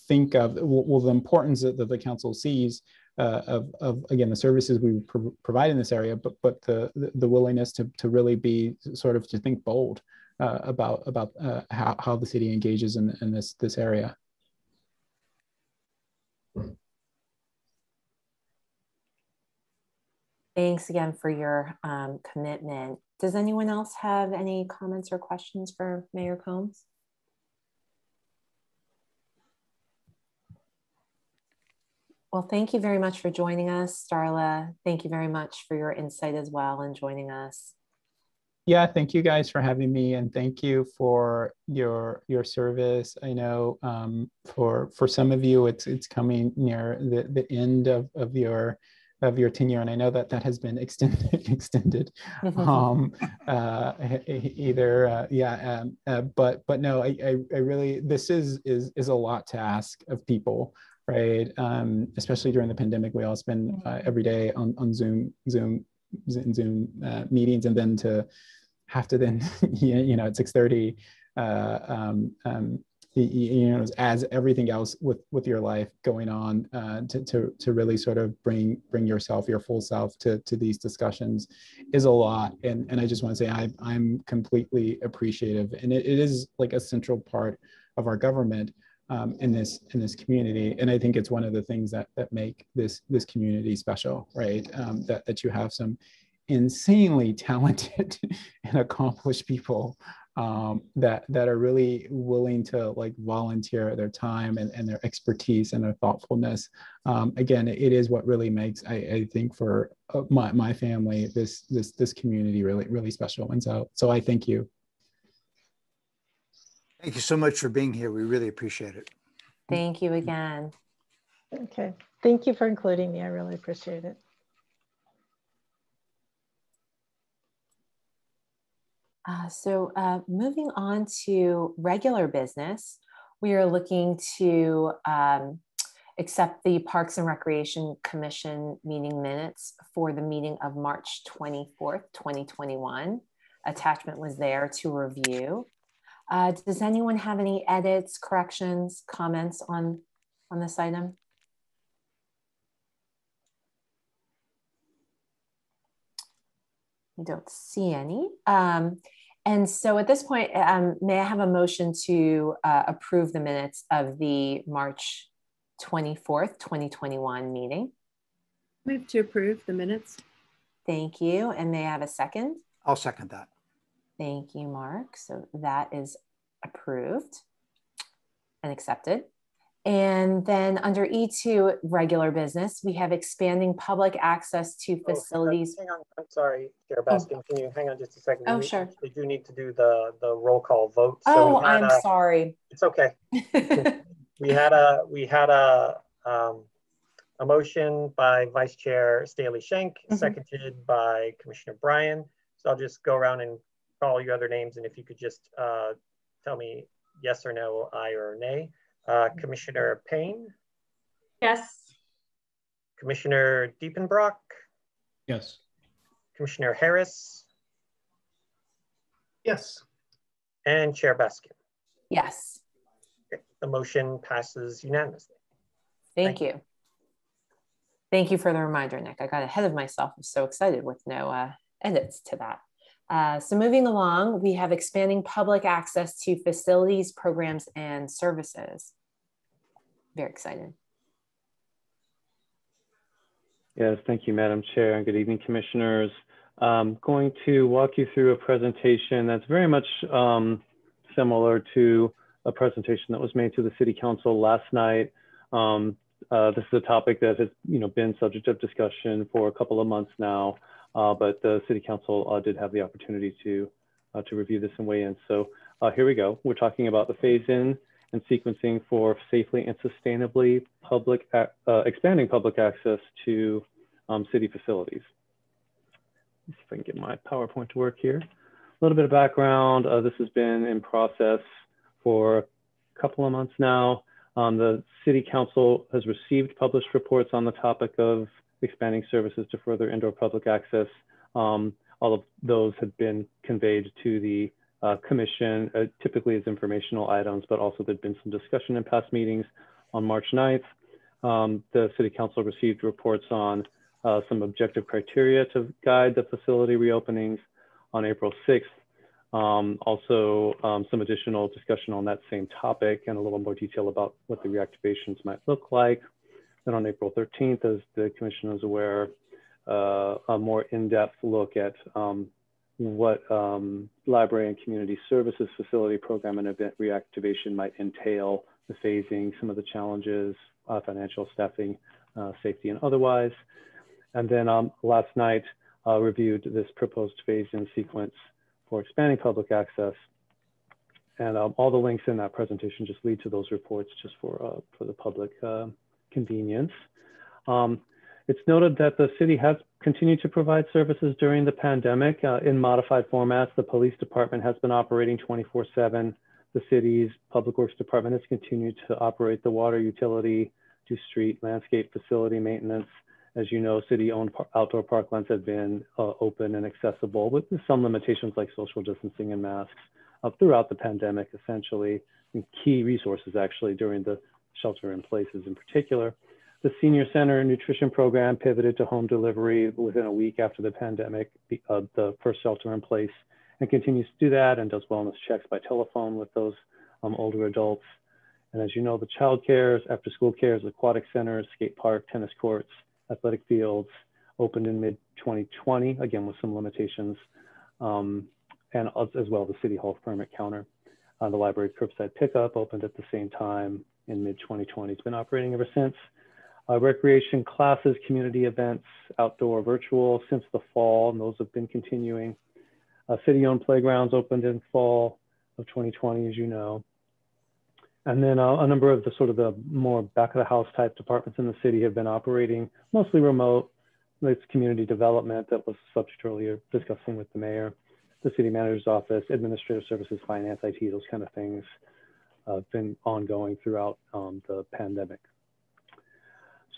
think of well the importance that, the council sees uh, of, of again the services we pro provide in this area, but but the the willingness to to really be sort of to think bold uh, about about uh, how how the city engages in in this this area. Thanks again for your um, commitment. Does anyone else have any comments or questions for Mayor Combs? Well, thank you very much for joining us, Starla. Thank you very much for your insight as well and joining us. Yeah, thank you guys for having me, and thank you for your your service. I know um, for for some of you, it's it's coming near the the end of of your of your tenure, and I know that that has been [laughs] extended, extended, [laughs] um, uh, either, uh, yeah, um, uh, but but no, I, I, I, really this is is is a lot to ask of people, right? Um, especially during the pandemic, we all spend uh, every day on on Zoom Zoom Zoom, Zoom uh, meetings, and then to have to then [laughs] you know at six thirty. Uh, um, um, you know as everything else with with your life going on uh, to, to to really sort of bring bring yourself your full self to to these discussions is a lot. And and i just want to say i i'm completely appreciative. And it, it is like a central part of our government um, in this in this community. And i think it's one of the things that that make this this community special right? Um, that that you have some insanely talented [laughs] and accomplished people um, that that are really willing to like volunteer their time and, and their expertise and their thoughtfulness. Um, again, it is what really makes I, I think for uh, my, my family this this this community really really special. And so so I thank you. Thank you so much for being here. We really appreciate it. Thank you again. Okay. Thank you for including me. I really appreciate it. Uh, so uh, moving on to regular business, we are looking to um, accept the Parks and Recreation Commission meeting minutes for the meeting of March 24th, 2021. Attachment was there to review. Uh, does anyone have any edits, corrections, comments on, on this item? I don't see any. Um, and so at this point, um, may I have a motion to uh, approve the minutes of the March 24th, 2021 meeting? Move to approve the minutes. Thank you. And may I have a second? I'll second that. Thank you, Mark. So that is approved and accepted. And then under E2, regular business, we have expanding public access to oh, facilities. hang on, I'm sorry, Chair oh. Baskin, oh. can you hang on just a second? Oh, sure. We do need to do the, the roll call vote. So oh, I'm a, sorry. It's okay. [laughs] we had a, we had a, um, a motion by Vice Chair Staley Schenk, mm -hmm. seconded by Commissioner Bryan. So I'll just go around and call your other names. And if you could just uh, tell me yes or no, aye or nay. Uh, Commissioner Payne, Yes. Commissioner Diepenbrock, Yes. Commissioner Harris, Yes. and Chair Baskin. Yes, The motion passes unanimously. thank, Thank you. Thank you for the reminder, Nick. I got ahead of myself. I'm so excited with no uh, edits to that. Uh, so moving along, we have expanding public access to facilities, programs, and services. Very excited. Yes, thank you, Madam Chair, and good evening, Commissioners. I'm going to walk you through a presentation that's very much um, similar to a presentation that was made to the City Council last night. Um, uh, this is a topic that has, you know, been subject of discussion for a couple of months now, uh, but the City Council uh, did have the opportunity to uh, to review this and weigh in. So uh, here we go. We're talking about the phase-in and sequencing for safely and sustainably public uh, expanding public access to um, city facilities. Let's see if I can get my PowerPoint to work here. A little bit of background. Uh, this has been in process for a couple of months now. Um, the City Council has received published reports on the topic of expanding services to further indoor public access. Um, all of those have been conveyed to the uh, commission, uh, typically as informational items, but also there'd been some discussion in past meetings on March 9th. Um, the City Council received reports on uh, some objective criteria to guide the facility reopenings on April 6th. Um, also, um, some additional discussion on that same topic and a little more detail about what the reactivations might look like. Then on April 13th, as the Commission is aware, uh, a more in-depth look at um, what um, library and community services facility program and event reactivation might entail, the phasing, some of the challenges, uh, financial staffing, uh, safety and otherwise. And then um, last night, uh, reviewed this proposed phase-in sequence for expanding public access. And um, all the links in that presentation just lead to those reports just for, uh, for the public uh, convenience. Um, it's noted that the city has continued to provide services during the pandemic uh, in modified formats. The police department has been operating 24 seven. The city's public works department has continued to operate the water utility, do street landscape facility maintenance. As you know, city-owned outdoor parklands have been uh, open and accessible with some limitations like social distancing and masks uh, throughout the pandemic, essentially, and key resources actually during the shelter in places in particular. The senior center nutrition program pivoted to home delivery within a week after the pandemic, uh, the first shelter in place, and continues to do that and does wellness checks by telephone with those um, older adults. And as you know, the child cares, after school cares, aquatic centers, skate park, tennis courts, athletic fields opened in mid 2020, again with some limitations, um, and as well the city hall permit counter. Uh, the library curbside pickup opened at the same time in mid 2020. It's been operating ever since. Uh, recreation classes, community events, outdoor, virtual since the fall, and those have been continuing. Uh, City-owned playgrounds opened in fall of 2020, as you know. And then uh, a number of the sort of the more back of the house type departments in the city have been operating mostly remote. It's community development that was subject earlier discussing with the mayor, the city manager's office, administrative services, finance, IT, those kind of things uh, have been ongoing throughout um, the pandemic.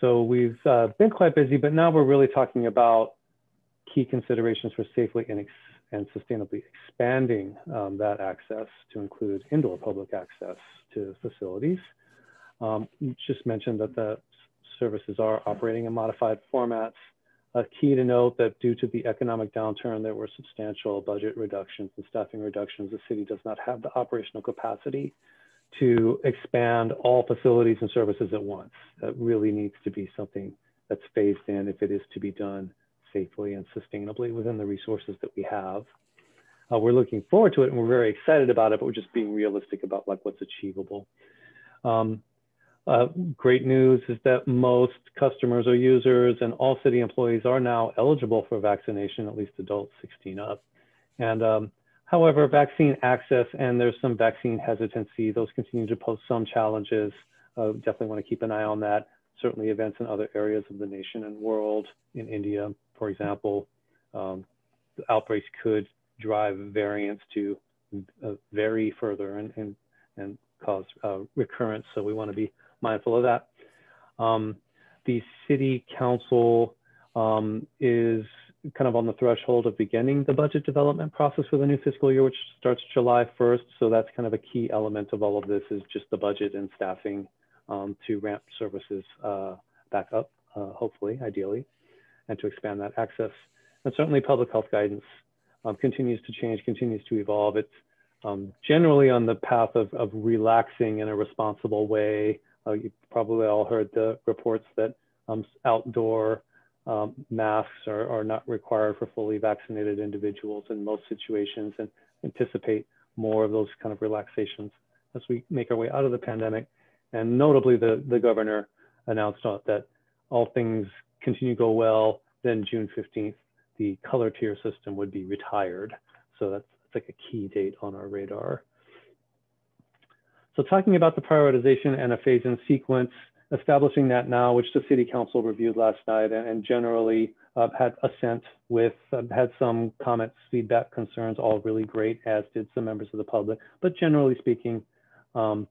So we've uh, been quite busy, but now we're really talking about key considerations for safely and, and sustainably expanding um, that access to include indoor public access to facilities. Um, just mentioned that the services are operating in modified formats. A key to note that due to the economic downturn, there were substantial budget reductions and staffing reductions. The city does not have the operational capacity to expand all facilities and services at once. That really needs to be something that's phased in if it is to be done safely and sustainably within the resources that we have. Uh, we're looking forward to it and we're very excited about it, but we're just being realistic about like what's achievable. Um, uh, great news is that most customers or users and all city employees are now eligible for vaccination, at least adults 16 up. And um, However, vaccine access and there's some vaccine hesitancy. Those continue to pose some challenges. Uh, definitely want to keep an eye on that. Certainly events in other areas of the nation and world. In India, for example, um, outbreaks could drive variants to uh, vary further and, and, and cause uh, recurrence. So we want to be mindful of that. Um, the city council um, is kind of on the threshold of beginning the budget development process for the new fiscal year, which starts July 1st. So that's kind of a key element of all of this is just the budget and staffing um, to ramp services uh, back up, uh, hopefully, ideally, and to expand that access. And certainly public health guidance um, continues to change, continues to evolve. It's um, generally on the path of, of relaxing in a responsible way. Uh, you probably all heard the reports that um, outdoor um, masks are, are not required for fully vaccinated individuals in most situations and anticipate more of those kind of relaxations as we make our way out of the pandemic. And notably, the, the governor announced that all things continue to go well, then June 15th, the color tier system would be retired. So that's, that's like a key date on our radar. So talking about the prioritization and a phase in sequence, establishing that now, which the city council reviewed last night and, and generally uh, had assent with, uh, had some comments, feedback, concerns, all really great, as did some members of the public. But generally speaking, um,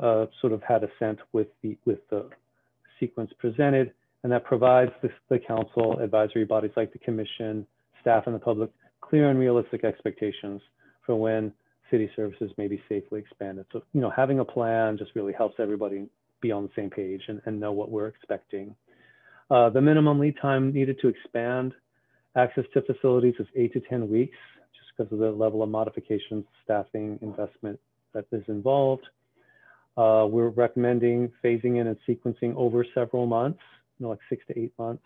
uh, sort of had assent with the, with the sequence presented. And that provides the, the council, advisory bodies like the commission, staff and the public, clear and realistic expectations for when city services may be safely expanded. So, you know, having a plan just really helps everybody be on the same page and, and know what we're expecting. Uh, the minimum lead time needed to expand access to facilities is eight to 10 weeks, just because of the level of modifications, staffing, investment that is involved. Uh, we're recommending phasing in and sequencing over several months, you know, like six to eight months,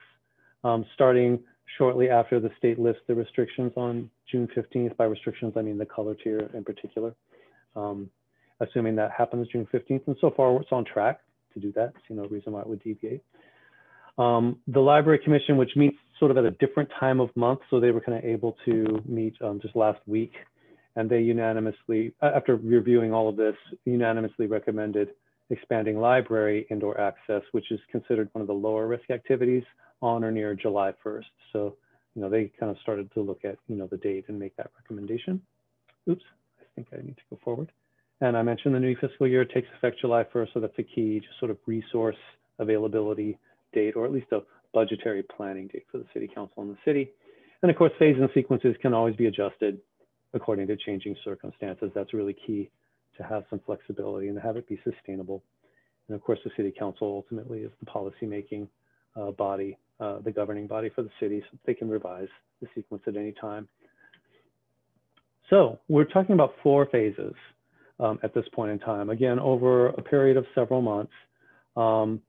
um, starting shortly after the state lifts the restrictions on June 15th. By restrictions, I mean the color tier in particular. Um, assuming that happens June 15th. And so far, it's on track to do that. See no reason why it would deviate. Um, the Library Commission, which meets sort of at a different time of month, so they were kind of able to meet um, just last week, and they unanimously, after reviewing all of this, unanimously recommended expanding library indoor access, which is considered one of the lower risk activities on or near July 1st. So, you know, they kind of started to look at, you know, the date and make that recommendation. Oops, I think I need to go forward. And I mentioned the new fiscal year takes effect July 1st, so that's a key just sort of resource availability date, or at least a budgetary planning date for the city council and the city. And of course, phase and sequences can always be adjusted according to changing circumstances. That's really key to have some flexibility and to have it be sustainable. And of course, the city council ultimately is the policymaking uh, body, uh, the governing body for the city, so they can revise the sequence at any time. So we're talking about four phases um, at this point in time. Again, over a period of several months, um,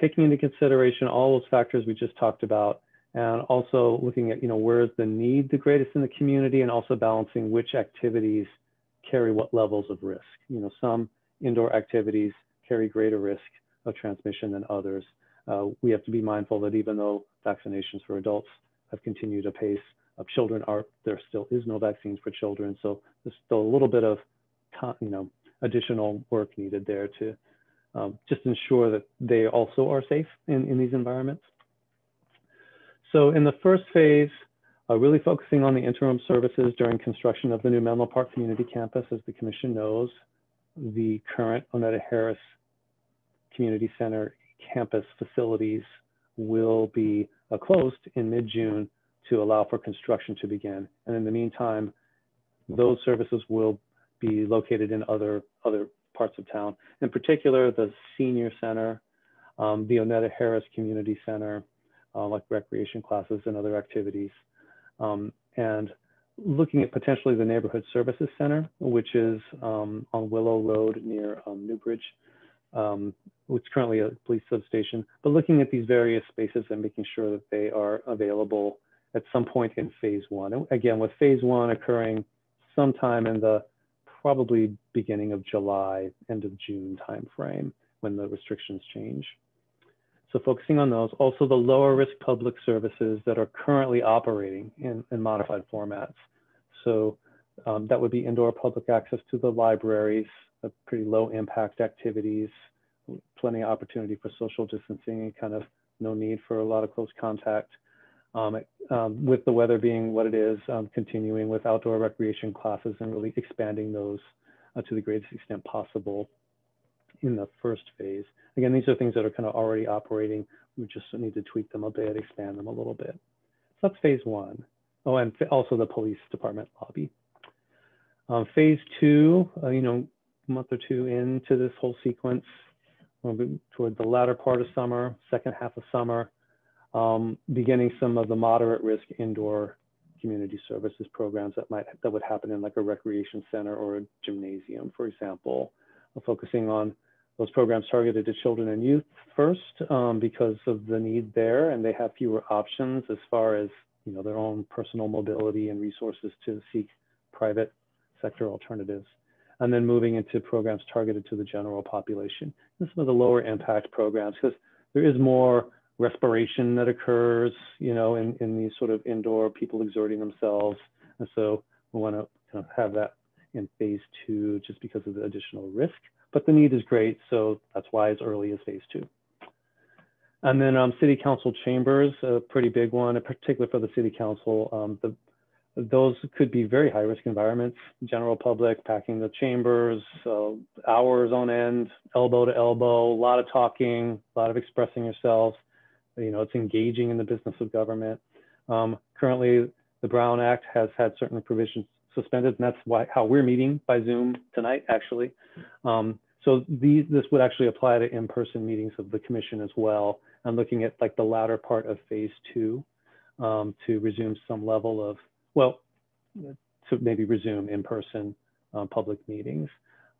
taking into consideration all those factors we just talked about, and also looking at, you know, where is the need the greatest in the community, and also balancing which activities carry what levels of risk. You know, some indoor activities carry greater risk of transmission than others. Uh, we have to be mindful that even though vaccinations for adults have continued apace, of children are there still is no vaccines for children, so there's still a little bit of you know, additional work needed there to um, just ensure that they also are safe in, in these environments. So in the first phase, uh, really focusing on the interim services during construction of the new Menlo Park Community Campus, as the commission knows, the current Onetta Harris Community Center campus facilities will be uh, closed in mid-June to allow for construction to begin. And in the meantime, those services will be located in other, other parts of town. In particular, the senior center, um, the Onetta Harris Community Center, uh, like recreation classes and other activities. Um, and looking at potentially the Neighborhood Services Center, which is um, on Willow Road near um, Newbridge, um, which is currently a police substation, but looking at these various spaces and making sure that they are available at some point in phase one. And again, with phase one occurring sometime in the probably beginning of July, end of June timeframe when the restrictions change. So focusing on those, also the lower risk public services that are currently operating in, in modified formats. So um, that would be indoor public access to the libraries, pretty low impact activities, plenty of opportunity for social distancing and kind of no need for a lot of close contact. Um, um, with the weather being what it is, um, continuing with outdoor recreation classes and really expanding those uh, to the greatest extent possible in the first phase. Again, these are things that are kind of already operating. We just need to tweak them a bit, expand them a little bit. So that's phase one. Oh, and also the police department lobby. Um, phase two, uh, you know, month or two into this whole sequence, toward the latter part of summer, second half of summer, um, beginning some of the moderate risk indoor community services programs that might that would happen in like a recreation center or a gymnasium, for example, focusing on those programs targeted to children and youth first um, because of the need there, and they have fewer options as far as you know their own personal mobility and resources to seek private sector alternatives. And then moving into programs targeted to the general population. And some of the lower impact programs, because there is more respiration that occurs, you know, in, in these sort of indoor people exerting themselves. And so we want to kind of have that in phase two just because of the additional risk but the need is great. So that's why as early as phase two. And then um, city council chambers, a pretty big one, in particular for the city council. Um, the, those could be very high risk environments, general public packing the chambers, uh, hours on end, elbow to elbow, a lot of talking, a lot of expressing yourselves. You know, it's engaging in the business of government. Um, currently, the Brown Act has had certain provisions suspended, and that's why how we're meeting by Zoom tonight, actually. Um, so these, this would actually apply to in-person meetings of the commission as well. I'm looking at like the latter part of phase two um, to resume some level of, well, to maybe resume in-person um, public meetings.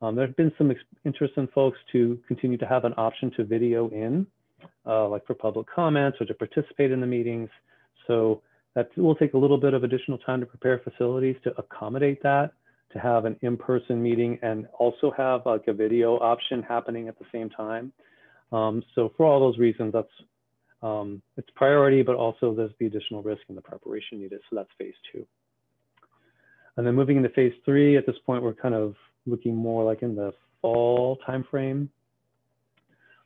Um, there have been some interest in folks to continue to have an option to video in, uh, like for public comments or to participate in the meetings. So that will take a little bit of additional time to prepare facilities to accommodate that to have an in-person meeting and also have like a video option happening at the same time. Um, so for all those reasons, that's um, it's priority, but also there's the additional risk and the preparation needed. So that's phase two. And then moving into phase three, at this point, we're kind of looking more like in the fall timeframe,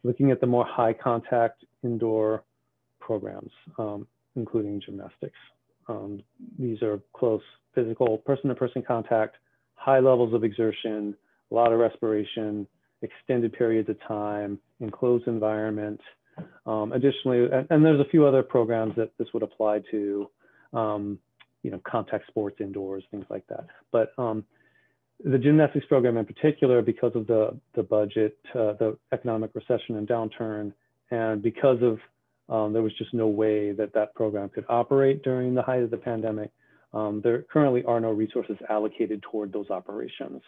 looking at the more high contact indoor programs, um, including gymnastics. Um, these are close physical person-to-person -person contact high levels of exertion, a lot of respiration, extended periods of time, enclosed environment. Um, additionally, and, and, there's a few other programs that this would apply to, um, you know, contact sports indoors, things like that. But um, the gymnastics program in particular, because of the, the budget, uh, the economic recession and downturn, and because of um, there was just no way that that program could operate during the height of the pandemic, um, there currently are no resources allocated toward those operations.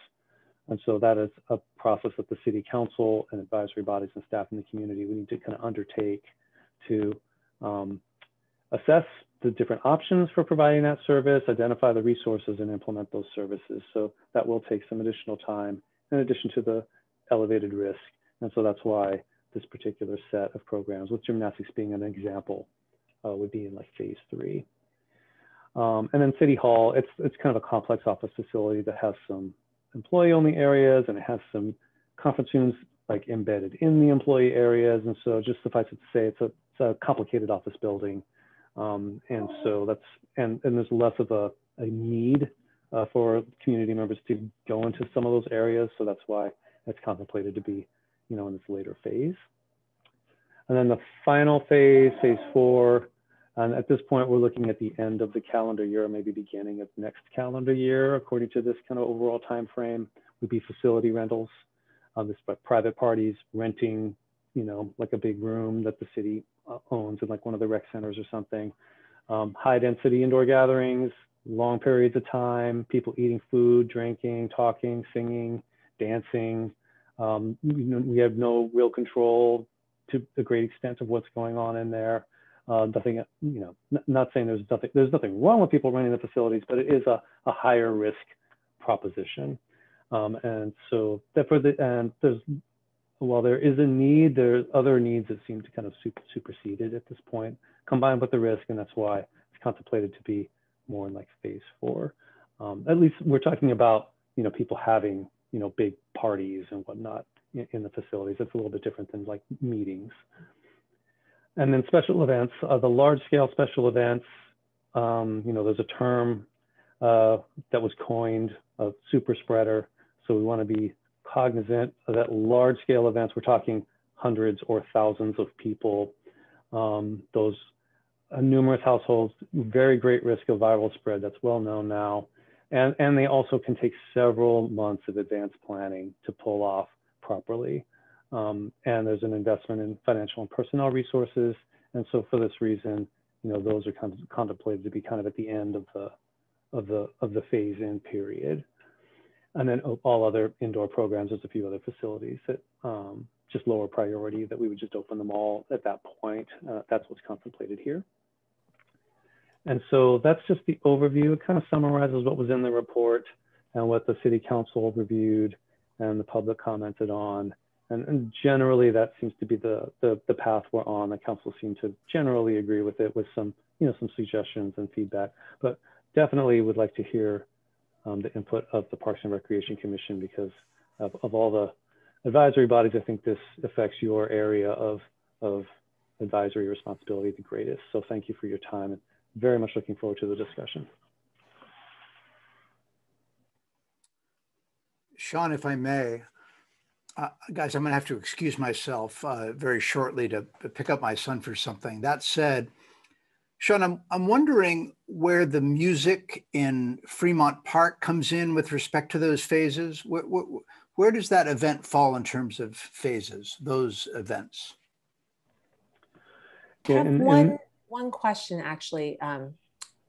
And so that is a process that the city council and advisory bodies and staff in the community, we need to kind of undertake to um, assess the different options for providing that service, identify the resources and implement those services. So that will take some additional time in addition to the elevated risk. And so that's why this particular set of programs with gymnastics being an example uh, would be in like phase three. Um, and then City Hall, it's, it's kind of a complex office facility that has some employee only areas and it has some conference rooms like embedded in the employee areas. And so just suffice it to say, it's a, it's a complicated office building. Um, and so that's, and, and there's less of a, a need uh, for community members to go into some of those areas. So that's why it's contemplated to be, you know, in this later phase. And then the final phase, phase four, and at this point, we're looking at the end of the calendar year, maybe beginning of next calendar year, according to this kind of overall time frame, would be facility rentals. Um, this by private parties renting, you know, like a big room that the city owns in like one of the rec centers or something. Um, high density indoor gatherings, long periods of time, people eating food, drinking, talking, singing, dancing. Um, we have no real control to a great extent of what's going on in there. Uh, nothing, you know, not saying there's nothing, there's nothing wrong with people running the facilities, but it is a, a higher risk proposition. Um, and so for the, and there's, while there is a need, there's other needs that seem to kind of super, superseded at this point, combined with the risk. And that's why it's contemplated to be more in like phase four. Um, at least we're talking about, you know, people having, you know, big parties and whatnot in, in the facilities. It's a little bit different than like meetings. And then special events, uh, the large scale special events, um, you know, there's a term uh, that was coined, a super spreader. So we want to be cognizant that large scale events. We're talking hundreds or thousands of people. Um, those uh, numerous households, very great risk of viral spread. That's well known now. And, and they also can take several months of advanced planning to pull off properly. Um, and there's an investment in financial and personnel resources. And so for this reason, you know, those are kind of contemplated to be kind of at the end of the of the of the phase in period. And then all other indoor programs, there's a few other facilities that um, just lower priority that we would just open them all at that point. Uh, that's what's contemplated here. And so that's just the overview. It kind of summarizes what was in the report and what the city council reviewed and the public commented on. And, and generally that seems to be the, the, the, path we're on. The council seemed to generally agree with it with some, you know, some suggestions and feedback, but definitely would like to hear um, the input of the Parks and Recreation Commission because of, of all the advisory bodies, I think this affects your area of, of advisory responsibility the greatest. So thank you for your time and very much looking forward to the discussion. Sean, if I may, uh, guys, I'm going to have to excuse myself uh, very shortly to pick up my son for something. That said, Sean, I'm, I'm wondering where the music in Fremont Park comes in with respect to those phases. Where, where, where does that event fall in terms of phases, those events? I have one, one question actually. Um,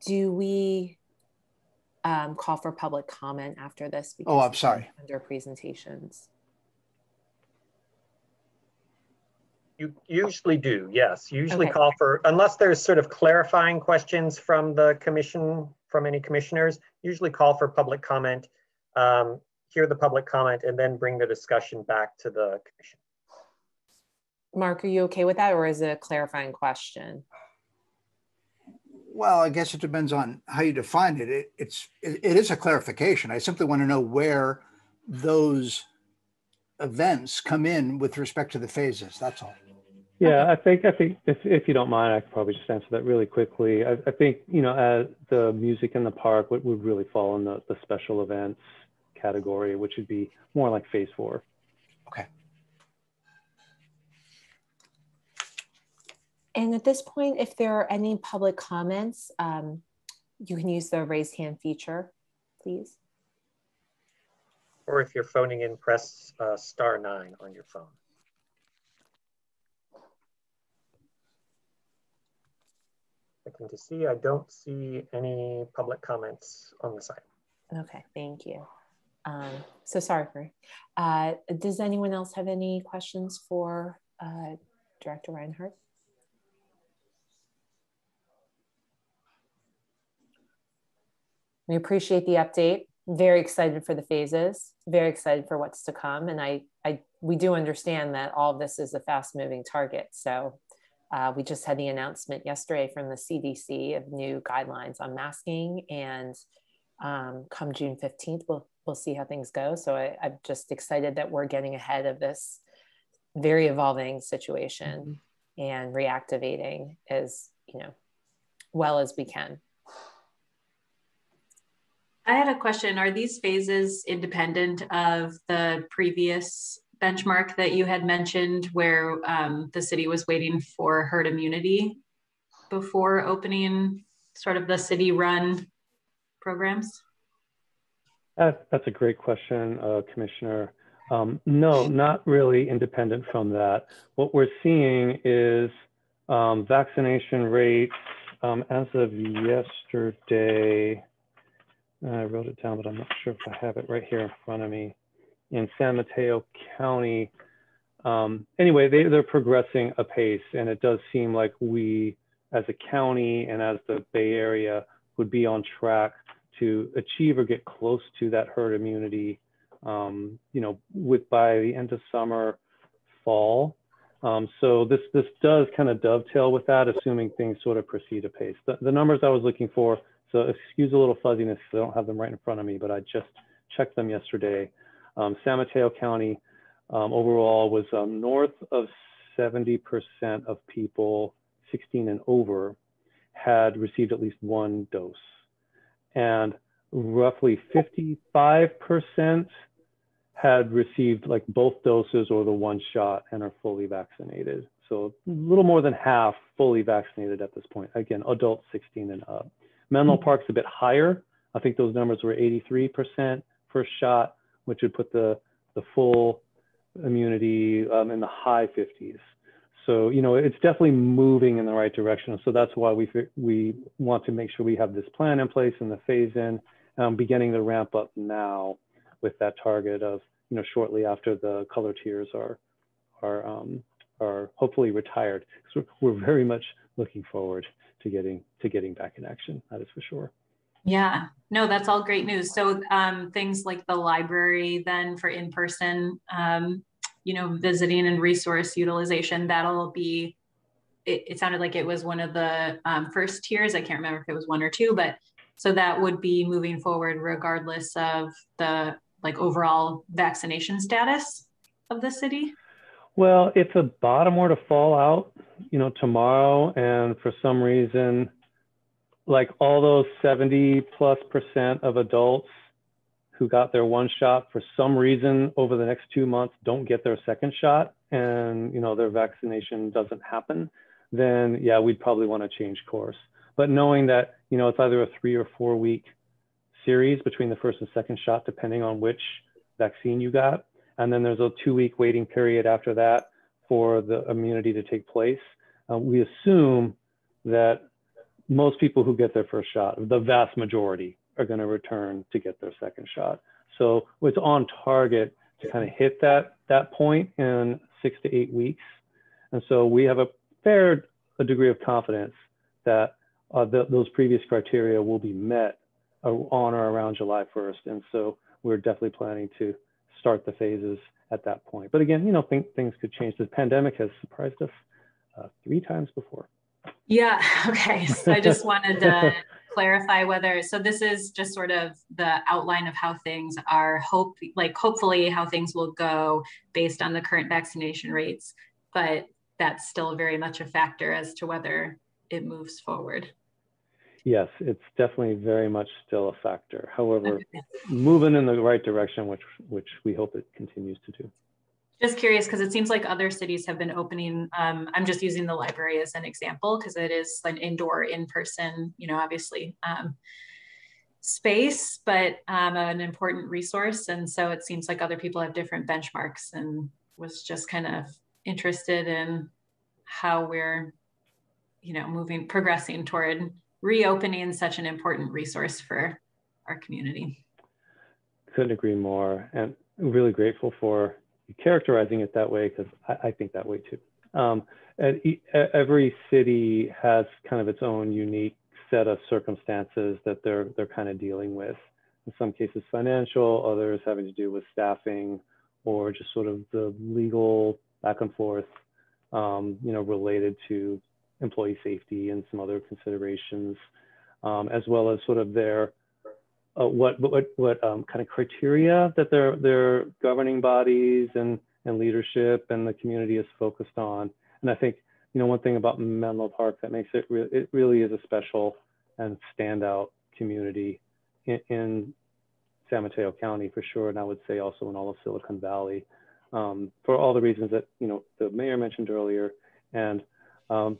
do we um, call for public comment after this? Because oh, I'm sorry. Under presentations. You usually do, yes. Usually okay. call for, unless there's sort of clarifying questions from the commission, from any commissioners, usually call for public comment, um, hear the public comment, and then bring the discussion back to the commission. Mark, are you okay with that, or is it a clarifying question? Well, I guess it depends on how you define it. it it's it, it is a clarification. I simply want to know where those events come in with respect to the phases. That's all. Yeah, I think I think if if you don't mind, I could probably just answer that really quickly. I, I think you know, uh, the music in the park would, would really fall in the, the special events category, which would be more like phase four. Okay. And at this point, if there are any public comments, um, you can use the raise hand feature, please. Or if you're phoning in, press uh, star nine on your phone. To see, I don't see any public comments on the site. Okay, thank you. Um, so sorry for, uh, does anyone else have any questions for uh, Director Reinhart? We appreciate the update. Very excited for the phases, very excited for what's to come. And I, I we do understand that all of this is a fast moving target. So uh, we just had the announcement yesterday from the CDC of new guidelines on masking, and um, come June 15th, we'll, we'll see how things go. So I, am just excited that we're getting ahead of this very evolving situation mm-hmm. and reactivating as you know well as we can. I had a question. Are these phases independent of the previous benchmark that you had mentioned where um, the city was waiting for herd immunity before opening sort of the city run programs? That, that's a great question, uh, Commissioner. Um, no, not really independent from that. What we're seeing is um, vaccination rates um, as of yesterday. I wrote it down, but I'm not sure if I have it right here in front of me in San Mateo County. Um, anyway, they, they're progressing apace, and it does seem like we, as a county and as the Bay Area, would be on track to achieve or get close to that herd immunity. Um, you know, with by the end of summer, fall. Um, so this this does kind of dovetail with that, assuming things sort of proceed apace. The, the numbers I was looking for, so excuse a little fuzziness, I don't have them right in front of me, but I just checked them yesterday. Um, San Mateo County um, overall was um, north of 70% of people 16 and over had received at least one dose. And roughly 55% had received like both doses or the one shot and are fully vaccinated. So a little more than half fully vaccinated at this point. Again, adults 16 and up. Menlo Hmm. Park's a bit higher. I think those numbers were 83% first shot, which would put the, the full immunity um, in the high 50s. So, you know, it's definitely moving in the right direction. So that's why we, we want to make sure we have this plan in place and the phase in, um, beginning to ramp up now with that target of, you know, shortly after the color tiers are, are, um, are hopefully retired. So we're very much looking forward to getting, to getting back in action. That is for sure. Yeah, no, that's all great news. So um, things like the library then for in-person, um, you know, visiting and resource utilization, that'll be, it, it sounded like it was one of the um, first tiers. I can't remember if it was one or two, but so that would be moving forward regardless of the like overall vaccination status of the city? Well, if the bottom were to fall out, you know, tomorrow, and for some reason, like all those 70 plus percent of adults who got their one shot for some reason over the next two months don't get their second shot and you know their vaccination doesn't happen then yeah we'd probably want to change course. But knowing that you know it's either a three or four week series between the first and second shot depending on which vaccine you got and then there's a two week waiting period after that for the immunity to take place uh, we assume that most people who get their first shot the vast majority are going to return to get their second shot. So it's on target to kind of hit that that point in six to eight weeks. And so we have a fair a degree of confidence that uh, the, those previous criteria will be met on or around July 1st. And so we're definitely planning to start the phases at that point. But again, you know, things could change. The pandemic has surprised us uh, three times before. Yeah. [laughs] Okay. [laughs] So I just wanted to clarify whether so this is just sort of the outline of how things are hope like hopefully how things will go based on the current vaccination rates but that's still very much a factor as to whether it moves forward yes it's definitely very much still a factor however moving in the right direction which which we hope it continues to do just curious because it seems like other cities have been opening um, i'm just using the library as an example because it is an indoor in-person you know obviously um, space but um, an important resource and so it seems like other people have different benchmarks and was just kind of interested in how we're you know moving progressing toward reopening such an important resource for our community. Couldn't agree more and really grateful for characterizing it that way because I, I, think that way too. Um, every city has kind of its own unique set of circumstances that they're they're kind of dealing with. In some cases, financial, others having to do with staffing or just sort of the legal back and forth, um, you know, related to employee safety and some other considerations, um, as well as sort of their uh, what what what um, kind of criteria that their their governing bodies and and leadership and the community is focused on. And I think you know one thing about Menlo Park that makes it re- it really is a special and standout community in, in, San Mateo County for sure, and I would say also in all of Silicon Valley um, for all the reasons that you know the mayor mentioned earlier, and um,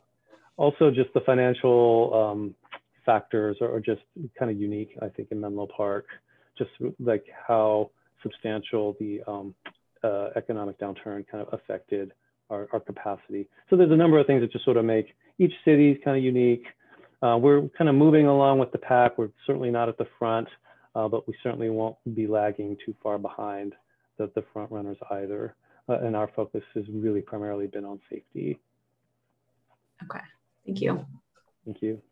also just the financial um, factors are, just kind of unique, I think, in Menlo Park, just like how substantial the um, uh, economic downturn kind of affected our, our, capacity. So there's a number of things that just sort of make each city kind of unique. Uh, we're kind of moving along with the pack. We're certainly not at the front, uh, but we certainly won't be lagging too far behind the, the front runners either. Uh, and our focus has really primarily been on safety. Okay, thank you. Thank you.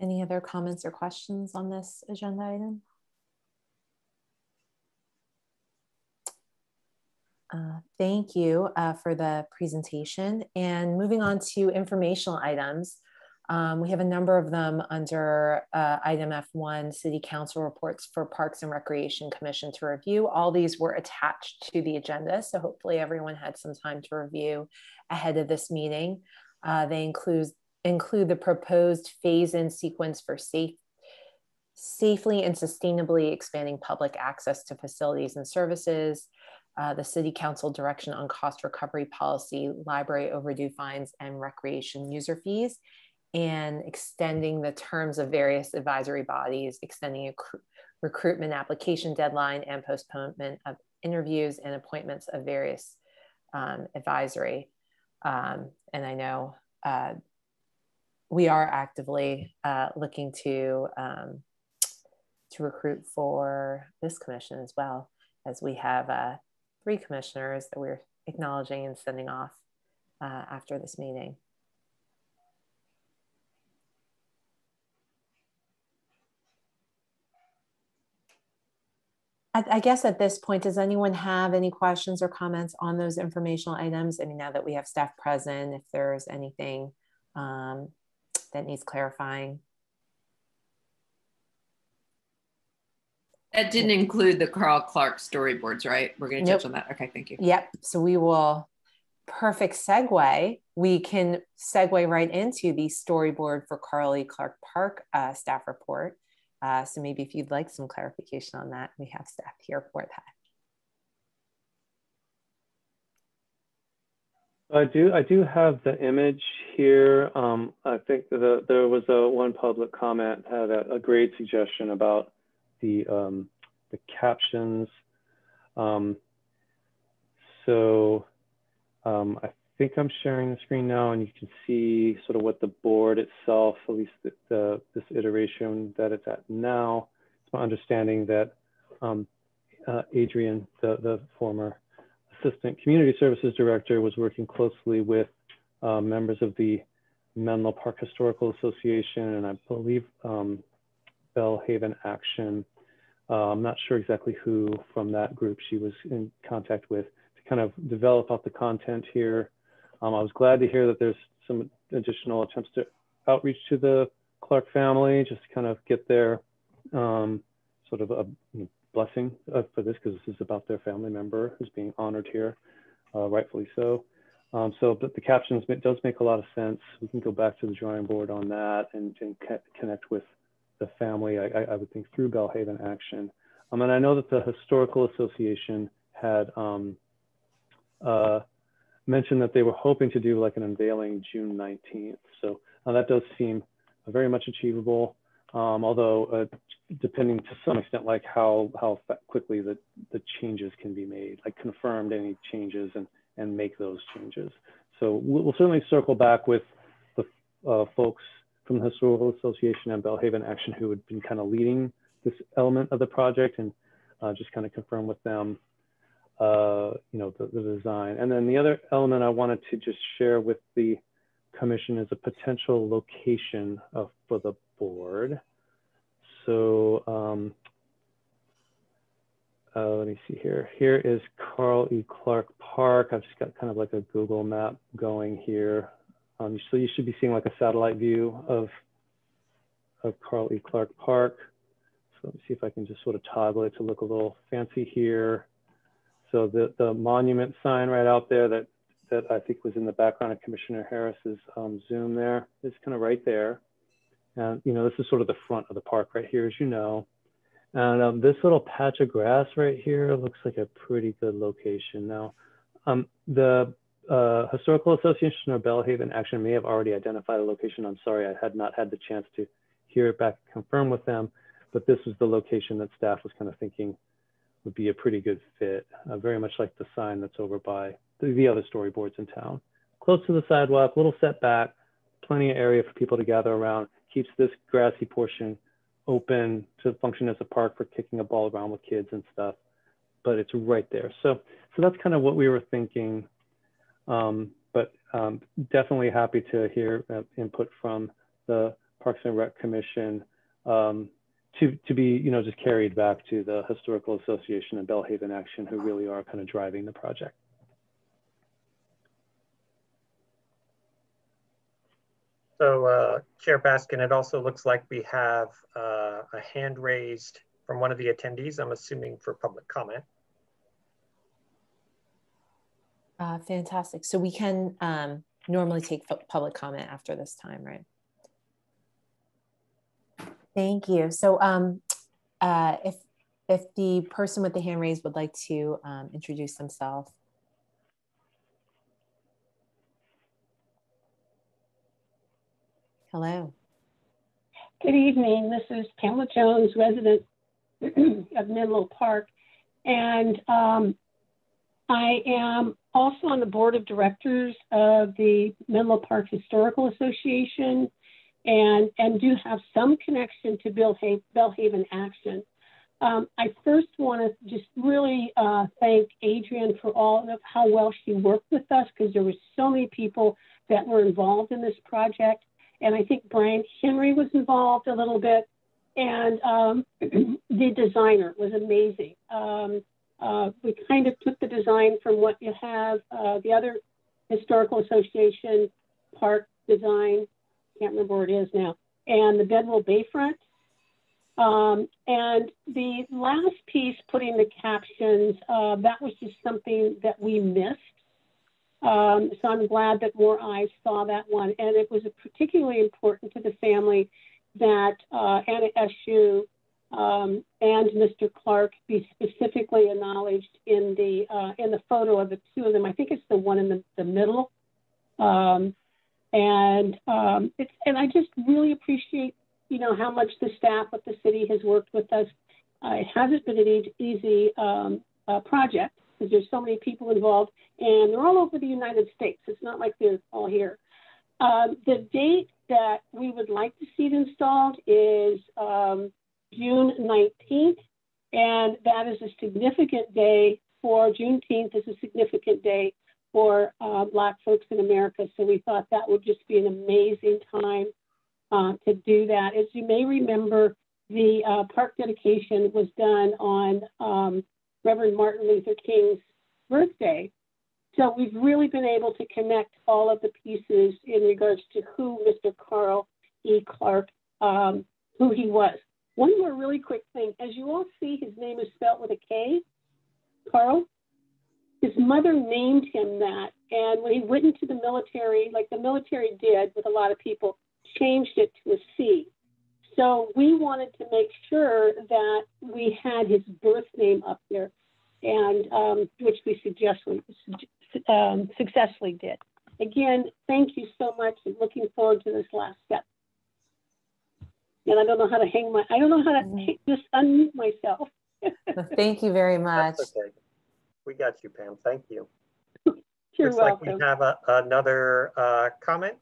Any other comments or questions on this agenda item? Uh, thank you uh, for the presentation. And moving on to informational items, um, we have a number of them under uh, item F1, City Council reports for Parks and Recreation Commission to review. All these were attached to the agenda, so hopefully everyone had some time to review ahead of this meeting. Uh, they include include the proposed phase-in sequence for safe, safely and sustainably expanding public access to facilities and services, uh, the City Council direction on cost recovery policy, library overdue fines, and recreation user fees, and extending the terms of various advisory bodies, extending a recruitment application deadline, and postponement of interviews and appointments of various um, advisory. Um, and I know uh, we are actively uh, looking to um, to recruit for this commission as well, as we have uh, three commissioners that we're acknowledging and sending off uh, after this meeting. I, guess at this point, does anyone have any questions or comments on those informational items? I mean, now that we have staff present, if there's anything um, that needs clarifying. That didn't include the Carl Clark storyboards, right? We're going to nope. touch on that. Okay, thank you. Yep. So we will, perfect segue. We can segue right into the storyboard for Carl E. Clark Park uh, staff report. Uh, so maybe if you'd like some clarification on that, we have staff here for that. I do. I do have the image here. Um, I think the, there was a one public comment had a, a great suggestion about the um, the captions. Um, so um, I think I'm sharing the screen now, and you can see sort of what the board itself, at least the, the this iteration that it's at now. It's my understanding that um, uh, Adrian, the the former Assistant Community Services Director, was working closely with uh, members of the Menlo Park Historical Association and I believe um, Belle Haven Action. Uh, I'm not sure exactly who from that group she was in contact with to kind of develop out the content here. Um, I was glad to hear that there's some additional attempts to outreach to the Clark family, just to kind of get their um, sort of a blessing uh, for this because this is about their family member who's being honored here, uh, rightfully so. Um, so, but the captions does make a lot of sense. We can go back to the drawing board on that and, and connect with the family. I, I, would think through Belle Haven Action. Um, and I know that the Historical Association had um, uh, mentioned that they were hoping to do like an unveiling June 19th. So uh, that does seem very much achievable. Um, although uh, depending to some extent, like how how quickly the the changes can be made, like confirmed any changes and and make those changes. So we'll, we'll certainly circle back with the uh, folks from the Historical Association and Belle Haven Action who had been kind of leading this element of the project and uh, just kind of confirm with them, uh, you know, the, the design. And then the other element I wanted to just share with the commission is a potential location of, for the board. So um, uh, let me see here. Here is Carl E. Clark Park. I've just got kind of like a Google map going here. Um, so you should be seeing like a satellite view of, of Carl E. Clark Park. So let me see if I can just sort of toggle it to look a little fancy here. So the, the monument sign right out there that, that I think was in the background of Commissioner Harris's um, Zoom there is kind of right there. And, you know, this is sort of the front of the park right here, as you know. And um, this little patch of grass right here looks like a pretty good location. Now, um, the uh, Historical Association of Belle Haven actually may have already identified a location. I'm sorry, I had not had the chance to hear it back and confirm with them, but this was the location that staff was kind of thinking would be a pretty good fit, uh, very much like the sign that's over by the, the other storyboards in town. Close to the sidewalk, little setback, plenty of area for people to gather around, keeps this grassy portion open to function as a park for kicking a ball around with kids and stuff, but it's right there. So, so that's kind of what we were thinking. Um, but um, definitely happy to hear uh, input from the Parks and Rec Commission um, to, to be, you know, just carried back to the Historical Association and Belle Haven Action, who really are kind of driving the project. So uh, Chair Baskin, it also looks like we have uh, a hand raised from one of the attendees, I'm assuming for public comment. Uh, fantastic. So we can um, normally take public comment after this time, right? Thank you. So um, uh, if, if the person with the hand raised would like to um, introduce themselves. Hello. Good evening. This is Pamela Jones, resident [clears throat] of Menlo Park. And um, I am also on the board of directors of the Menlo Park Historical Association and, and do have some connection to Belle Haven Action. Um, I first want to just really uh, thank Adrian for all of how well she worked with us because there were so many people that were involved in this project. And I think Brian Henry was involved a little bit. And um, [clears throat] the designer was amazing. Um, uh, we kind of took the design from what you have, uh, the other historical association park design, can't remember where it is now, and the Bedwell Bayfront. Um, and the last piece, putting the captions, uh, that was just something that we missed. Um, so I'm glad that more eyes saw that one. And it was particularly important to the family that uh, Anna Eshoo um, and Mr. Clark be specifically acknowledged in the uh, in the photo of the two of them. I think it's the one in the, the middle. Um, and um, it's and I just really appreciate you know how much the staff of the city has worked with us. Uh, it hasn't been an easy um, uh, project because there's so many people involved, and they're all over the United States. It's not like they're all here. Um, the date that we would like to see it installed is um, June 19th, and that is a significant day for Juneteenth is a significant day for uh, Black folks in America. So we thought that would just be an amazing time uh, to do that. As you may remember, the uh, park dedication was done on um, Reverend Martin Luther King's birthday. So we've really been able to connect all of the pieces in regards to who Mr. Carl E. Clark, um, who he was. One more really quick thing. As you all see, his name is spelled with a K, Carl. His mother named him that. And when he went into the military, like the military did with a lot of people, changed it to a C. So we wanted to make sure that we had his birth name up there, and um, which we successfully, um, successfully did. Again, thank you so much and looking forward to this last step and I don't know how to hang my, I don't know how to mm. just unmute myself. [laughs] Thank you very much. Okay. We got you, Pam. Thank you. [laughs] You're Looks welcome. like we have a, another uh, comment.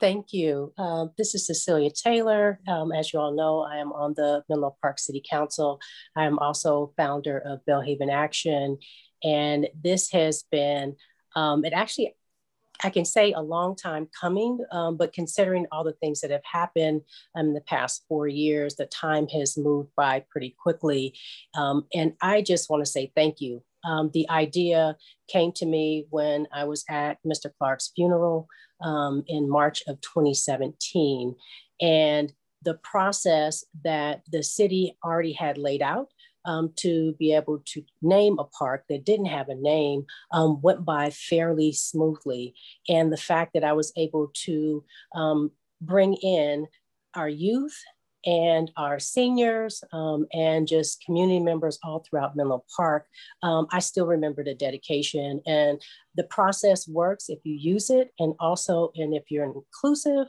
Thank you. Uh, this is Cecilia Taylor. Um, as you all know, I am on the Menlo Park City Council. I am also founder of Belle Haven Action and this has been, um, it actually, I can say a long time coming, um, but considering all the things that have happened in the past four years, the time has moved by pretty quickly. Um, and I just want to say thank you. Um, the idea came to me when I was at Mr. Clark's funeral um, in March of 2017. And the process that the city already had laid out um, to be able to name a park that didn't have a name um, went by fairly smoothly. And the fact that I was able to um, bring in our youth and our seniors um, and just community members all throughout Menlo Park, um, I still remember the dedication and the process works if you use it and also, and if you're inclusive,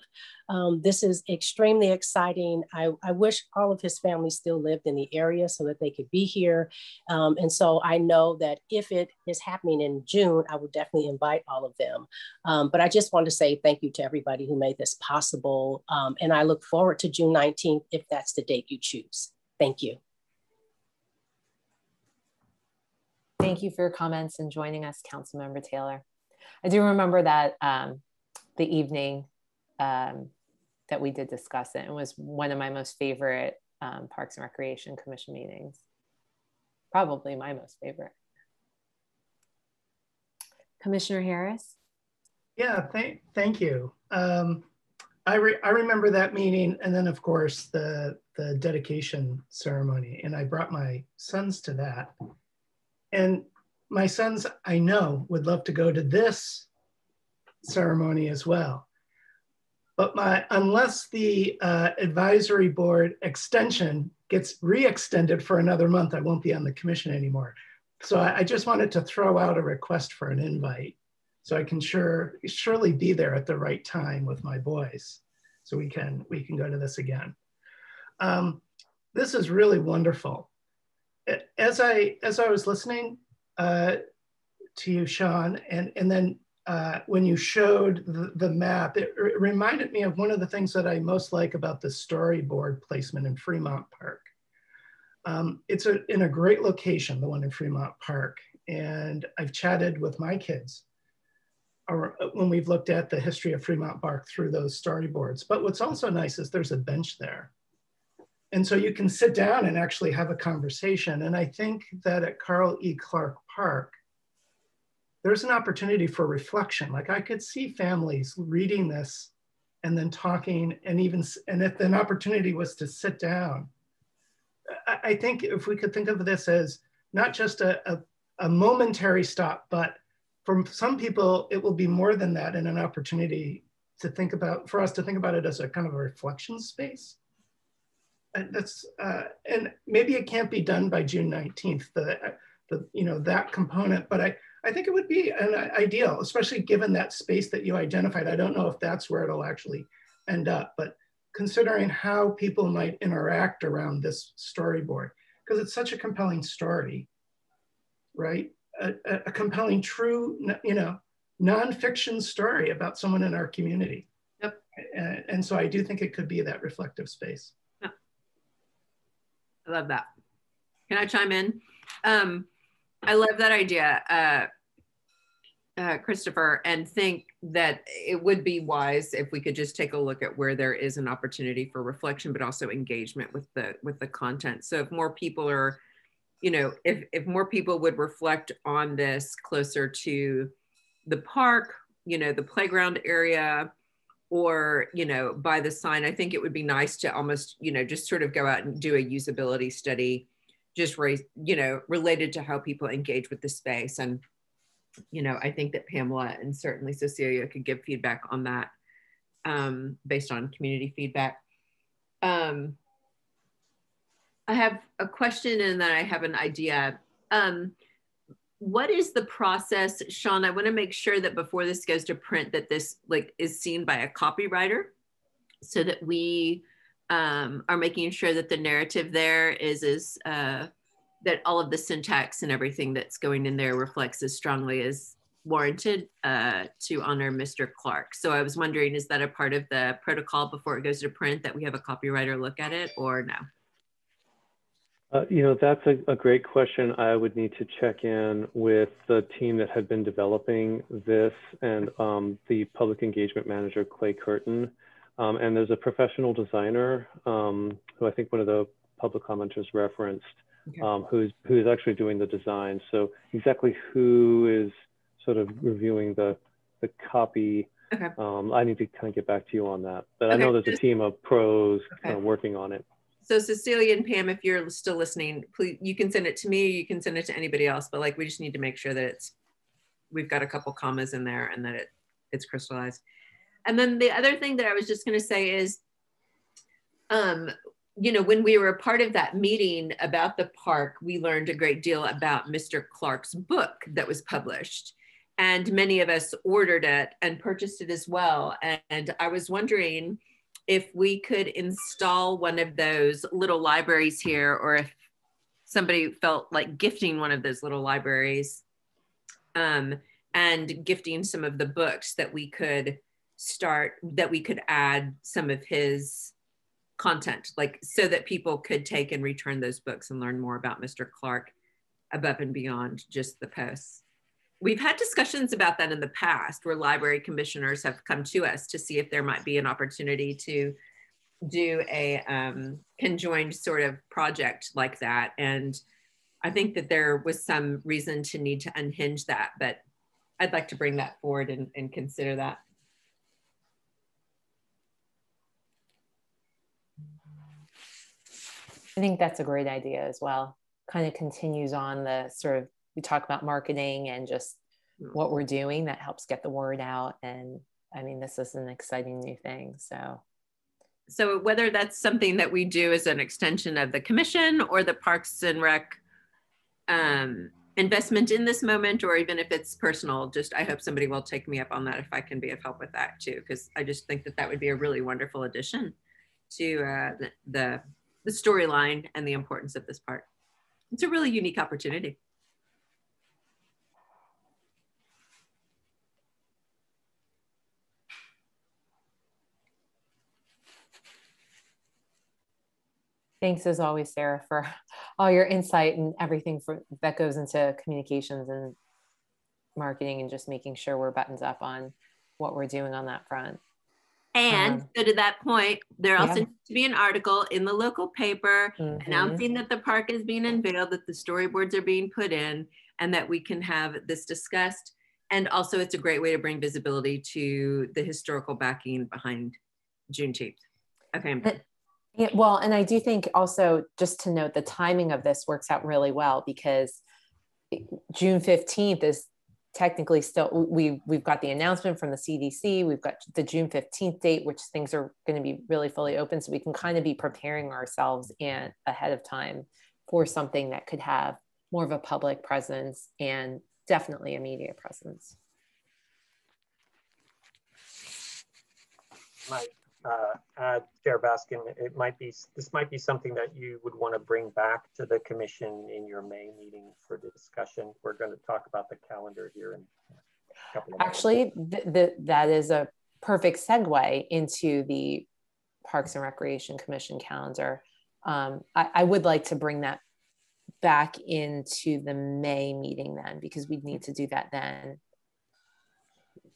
um, this is extremely exciting. I, I, wish all of his family still lived in the area so that they could be here. Um, and so I know that if it is happening in June, I would definitely invite all of them. Um, but I just want to say thank you to everybody who made this possible. Um, and I look forward to June 19th if that's the date you choose. Thank you. Thank you for your comments and joining us, Councilmember Taylor. I do remember that um, the evening um, that we did discuss it and was one of my most favorite um, Parks and Recreation Commission meetings. Probably my most favorite. Commissioner Harris? Yeah, thank, thank you. Um, I, re I remember that meeting, and then of course the the dedication ceremony, and I brought my sons to that, and my sons I know would love to go to this ceremony as well. But my unless the uh, advisory board extension gets re-extended for another month, I won't be on the commission anymore. So I, I just wanted to throw out a request for an invite so I can sure surely be there at the right time with my boys, so we can we can go to this again. Um, this is really wonderful. As I as I was listening uh, to you, Sean, and and then uh, when you showed the, the map, it, reminded me of one of the things that I most like about the storyboard placement in Fremont Park. Um, it's a, in a great location, the one in Fremont Park. And I've chatted with my kids or uh, when we've looked at the history of Fremont Park through those storyboards. But what's also nice is there's a bench there. And so you can sit down and actually have a conversation. And I think that at Carl E. Clark Park, there's an opportunity for reflection. Like I could see families reading this and then talking and even, and if an opportunity was to sit down, I, I think if we could think of this as not just a, a, a momentary stop, but for some people, it will be more than that and an opportunity to think about, for us to think about it as a kind of a reflection space. And that's, uh, and maybe it can't be done by June 19th, the, the, you know, that component, but I, I think it would be an ideal, especially given that space that you identified. I don't know if that's where it'll actually end up, but considering how people might interact around this storyboard, because it's such a compelling story, right? A, a, compelling, true, you know, nonfiction story about someone in our community. Yep. And, and so I do think it could be that reflective space. Yeah. I love that. Can I chime in? Um, I love that idea, uh, uh, Christopher, and think that it would be wise if we could just take a look at where there is an opportunity for reflection, but also engagement with the with the content. So if more people are, you know, if if more people would reflect on this closer to the park, you know, the playground area, or you know, by the sign, I think it would be nice to almost, you know, just sort of go out and do a usability study just raise, you know, related to how people engage with the space. And, you know, I think that Pamela and certainly Cecilia could give feedback on that um, based on community feedback. Um, I have a question and then I have an idea. Um, what is the process, Sean? I want to make sure that before this goes to print that this like is seen by a copywriter so that we um, are making sure that the narrative there is is uh, that all of the syntax and everything that's going in there reflects as strongly as warranted uh, to honor Mr. Clark. So I was wondering, is that a part of the protocol before it goes to print that we have a copywriter look at it or no? Uh, you know, that's a, a, great question. I would need to check in with the team that had been developing this and um, the public engagement manager, Clay Curtin. Um, and there's a professional designer um, who I think one of the public commenters referenced, okay. um, who's who's actually doing the design. So exactly who is sort of reviewing the the copy. Okay. Um, I need to kind of get back to you on that. But okay. I know there's a team of pros kind of working on it. So Cecilia and Pam, if you're still listening, please you can send it to me. You can send it to anybody else. But like we just need to make sure that it's we've got a couple commas in there and that it it's crystallized. And then the other thing that I was just going to say is, um, you know, when we were a part of that meeting about the park, we learned a great deal about Mr. Clark's book that was published. And many of us ordered it and purchased it as well. And I was wondering if we could install one of those little libraries here, or if somebody felt like gifting one of those little libraries um, and gifting some of the books that we could start that we could add some of his content like so that people could take and return those books and learn more about mr clark above and beyond just the posts. We've had discussions about that in the past where library commissioners have come to us to see if there might be an opportunity to do a um, conjoined sort of project like that. And i think that there was some reason to need to unhinge that but i'd like to bring that forward and, and consider that I think that's a great idea as well. Kind of continues on the sort of, we talk about marketing and just Mm. what we're doing that helps get the word out. And I mean, this is an exciting new thing. So, So whether that's something that we do as an extension of the commission or the Parks and Rec um, investment in this moment, or even if it's personal, just I hope somebody will take me up on that if I can be of help with that too, because I just think that that would be a really wonderful addition to uh, the, the, the storyline and the importance of this part. It's a really unique opportunity. thanks as always, Sarah, for all your insight and everything for, that goes into communications and marketing and just making sure we're buttons up on what we're doing on that front. And Um, so to that point, there also yeah. needs to be an article in the local paper Mhm. announcing that the park is being unveiled, that the storyboards are being put in, and that we can have this discussed. And also, it's a great way to bring visibility to the historical backing behind Juneteenth. Okay, I'm. Yeah, well, and I do think also just to note the timing of this works out really well because June 15th is technically still we we've got the announcement from the CDC, we've got the June 15th date which things are going to be really fully open so we can kind of be preparing ourselves and ahead of time for something that could have more of a public presence and definitely a media presence. might uh, add, Chair Baskin, it might be, this might be something that you would want to bring back to the commission in your May meeting for discussion. We're going to talk about the calendar here in a couple of. Actually, th- th- that is a perfect segue into the Parks and Recreation Commission calendar. Um, I, I would like to bring that back into the May meeting then, because we'd need to do that then.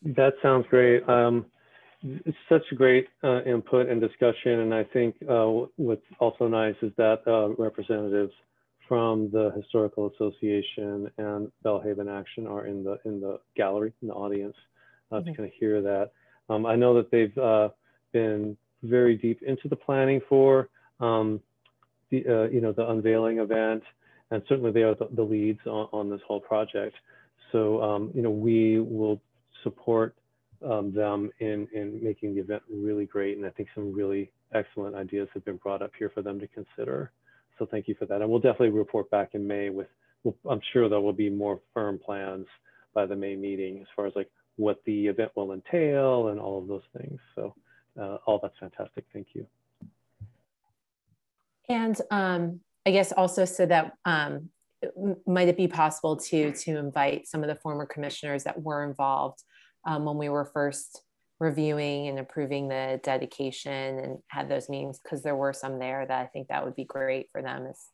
That sounds great. Um, it's such a great uh, input and discussion, and I think uh, what's also nice is that uh, representatives from the Historical Association and Belle Haven Action are in the in the gallery, in the audience, uh, to Mhm. kind of hear that. Um, I know that they've uh, been very deep into the planning for um, the uh, you know the unveiling event, and certainly they are the, the leads on, on this whole project. So um, you know we will support um, them in, in making the event really great. And I think some really excellent ideas have been brought up here for them to consider. So thank you for that. And we'll definitely report back in May with, well, I'm sure there will be more firm plans by the May meeting as far as like what the event will entail and all of those things. So uh, all that's fantastic. Thank you. And um, I guess also so that um, might it be possible to to invite some of the former commissioners that were involved um, when we were first reviewing and approving the dedication and had those meetings because there were some there that I think that would be great for them is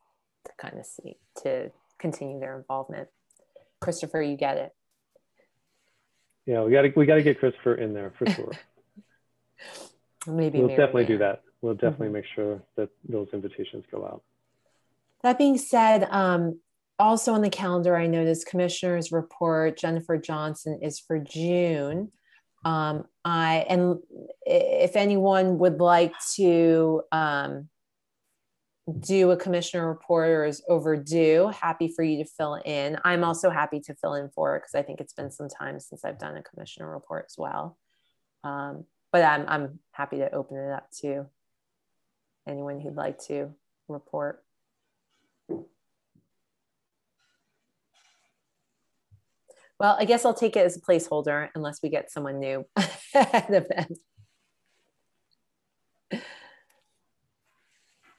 to kind of see to continue their involvement. Christopher, you get it. Yeah, we got to we got to get Christopher in there for sure. [laughs] Maybe we'll Mary definitely do that. We'll definitely make sure that those invitations go out. That being said, um, also on the calendar, I noticed Commissioner's report, Jennifer Johnson is for June. Um, I and if anyone would like to um, do a commissioner report or is overdue, happy for you to fill in. I'm also happy to fill in for it because I think it's been some time since I've done a commissioner report as well. Um, but I'm I'm happy to open it up to anyone who'd like to report. Well, I guess I'll take it as a placeholder unless we get someone new ahead of them.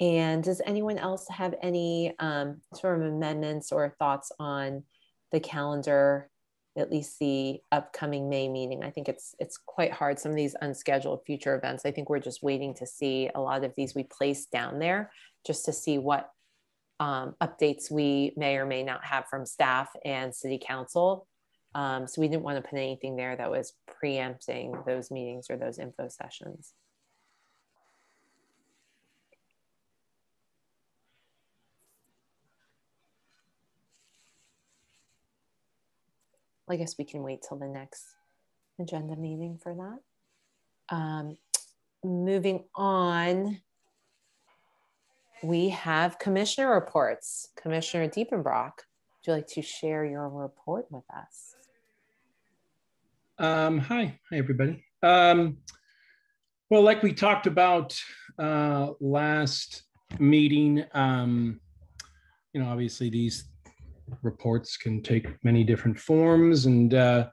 And does anyone else have any um, sort of amendments or thoughts on the calendar, at least the upcoming May meeting? I think it's it's quite hard. Some of these unscheduled future events, I think we're just waiting to see a lot of these we place down there just to see what um, updates we may or may not have from staff and city council. Um, so we didn't want to put anything there that was preempting those meetings or those info sessions. I guess we can wait till the next agenda meeting for that. Um, moving on. we have commissioner reports. Commissioner Diepenbrock, would you like to share your report with us? Um, hi, hi everybody. Um, well, like we talked about uh, last meeting, um, you know, obviously these reports can take many different forms and, uh,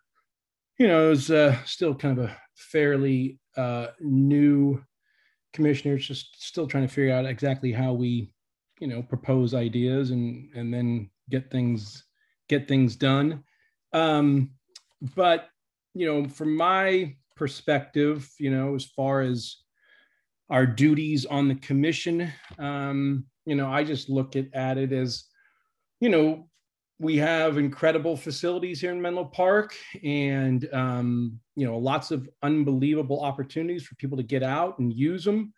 you know, it's uh, still kind of a fairly uh, new commissioners just still trying to figure out exactly how we, you know, propose ideas and and then get things get things done. Um, but you know, from my perspective, you know, as far as our duties on the commission, um, you know, I just look at, at it as, you know, we have incredible facilities here in Menlo Park and, um, you know, lots of unbelievable opportunities for people to get out and use them.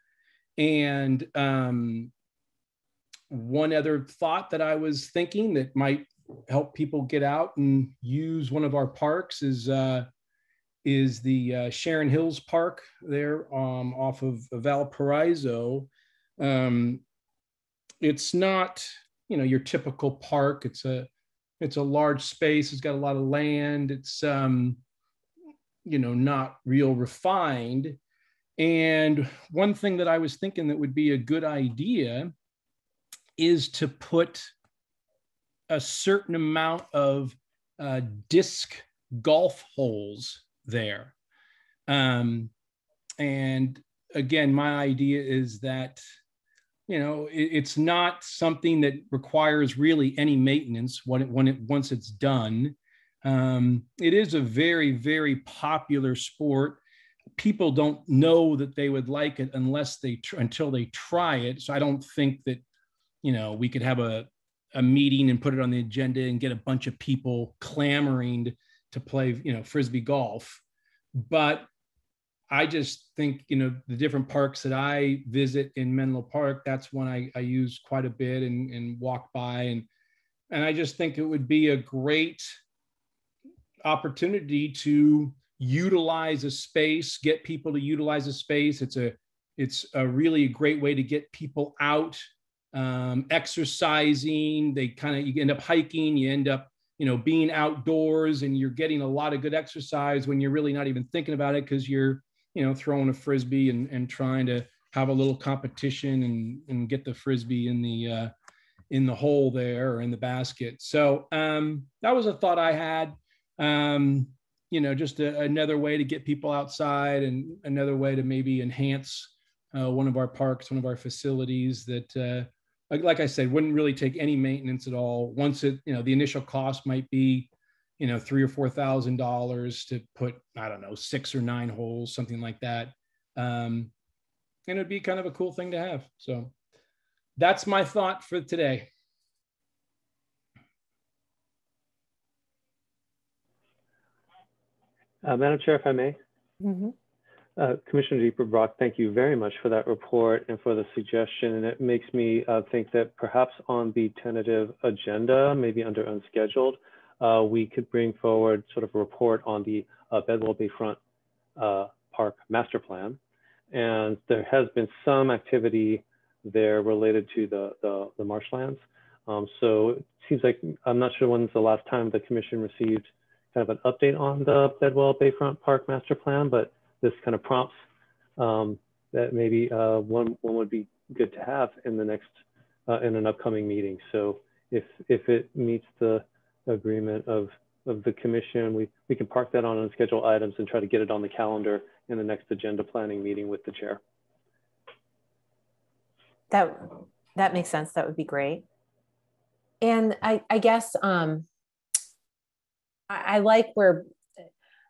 And um, one other thought that I was thinking that might help people get out and use one of our parks is uh, is the uh, Sharon Hills Park there um, off of Valparaiso. Um, it's not, you know, your typical park. It's a it's a large space. It's got a lot of land. It's um, you know not real refined. And one thing that I was thinking that would be a good idea is to put a certain amount of uh, disc golf holes there. Um, and again, my idea is that you know it, it's not something that requires really any maintenance when it when it once it's done. Um, it is a very very popular sport. People don't know that they would like it unless they tr- until they try it. So I don't think that you know we could have a a meeting and put it on the agenda and get a bunch of people clamoring to play you know frisbee golf but I just think, you know, the different parks that I visit in Menlo Park, that's one I, I use quite a bit and, and walk by. And, and I just think it would be a great opportunity to utilize a space, get people to utilize a space. It's a, it's a really a great way to get people out, um, exercising. They kind of, you end up hiking, you end up you know being outdoors and you're getting a lot of good exercise when you're really not even thinking about it because you're you know throwing a frisbee and, and trying to have a little competition and, and get the frisbee in the uh, in the hole there or in the basket. So um, that was a thought i had. Um, you know just a, another way to get people outside and another way to maybe enhance uh, one of our parks one of our facilities that uh, like, like I said, wouldn't really take any maintenance at all. Once it, you know, the initial cost might be, you know, three or four thousand dollars to put, I don't know, six or nine holes, something like that. Um, and it'd be kind of a cool thing to have. So that's my thought for today. Uh, Madam Chair, if I may. Mm -hmm. Uh, Commissioner Diepenbrock, thank you very much for that report and for the suggestion. And it makes me uh, think that perhaps on the tentative agenda, maybe under unscheduled, uh, we could bring forward sort of a report on the uh, Bedwell Bayfront uh, Park Master Plan. And there has been some activity there related to the, the, the marshlands. Um, so it seems like, I'm not sure when's the last time the commission received kind of an update on the Bedwell Bayfront Park Master Plan, but this kind of prompts um, that maybe uh, one one would be good to have in the next uh, in an upcoming meeting. So if if it meets the agreement of of the commission, we we can park that on unscheduled items and try to get it on the calendar in the next agenda planning meeting with the chair. That that makes sense. That would be great. And I I guess um, I, I like where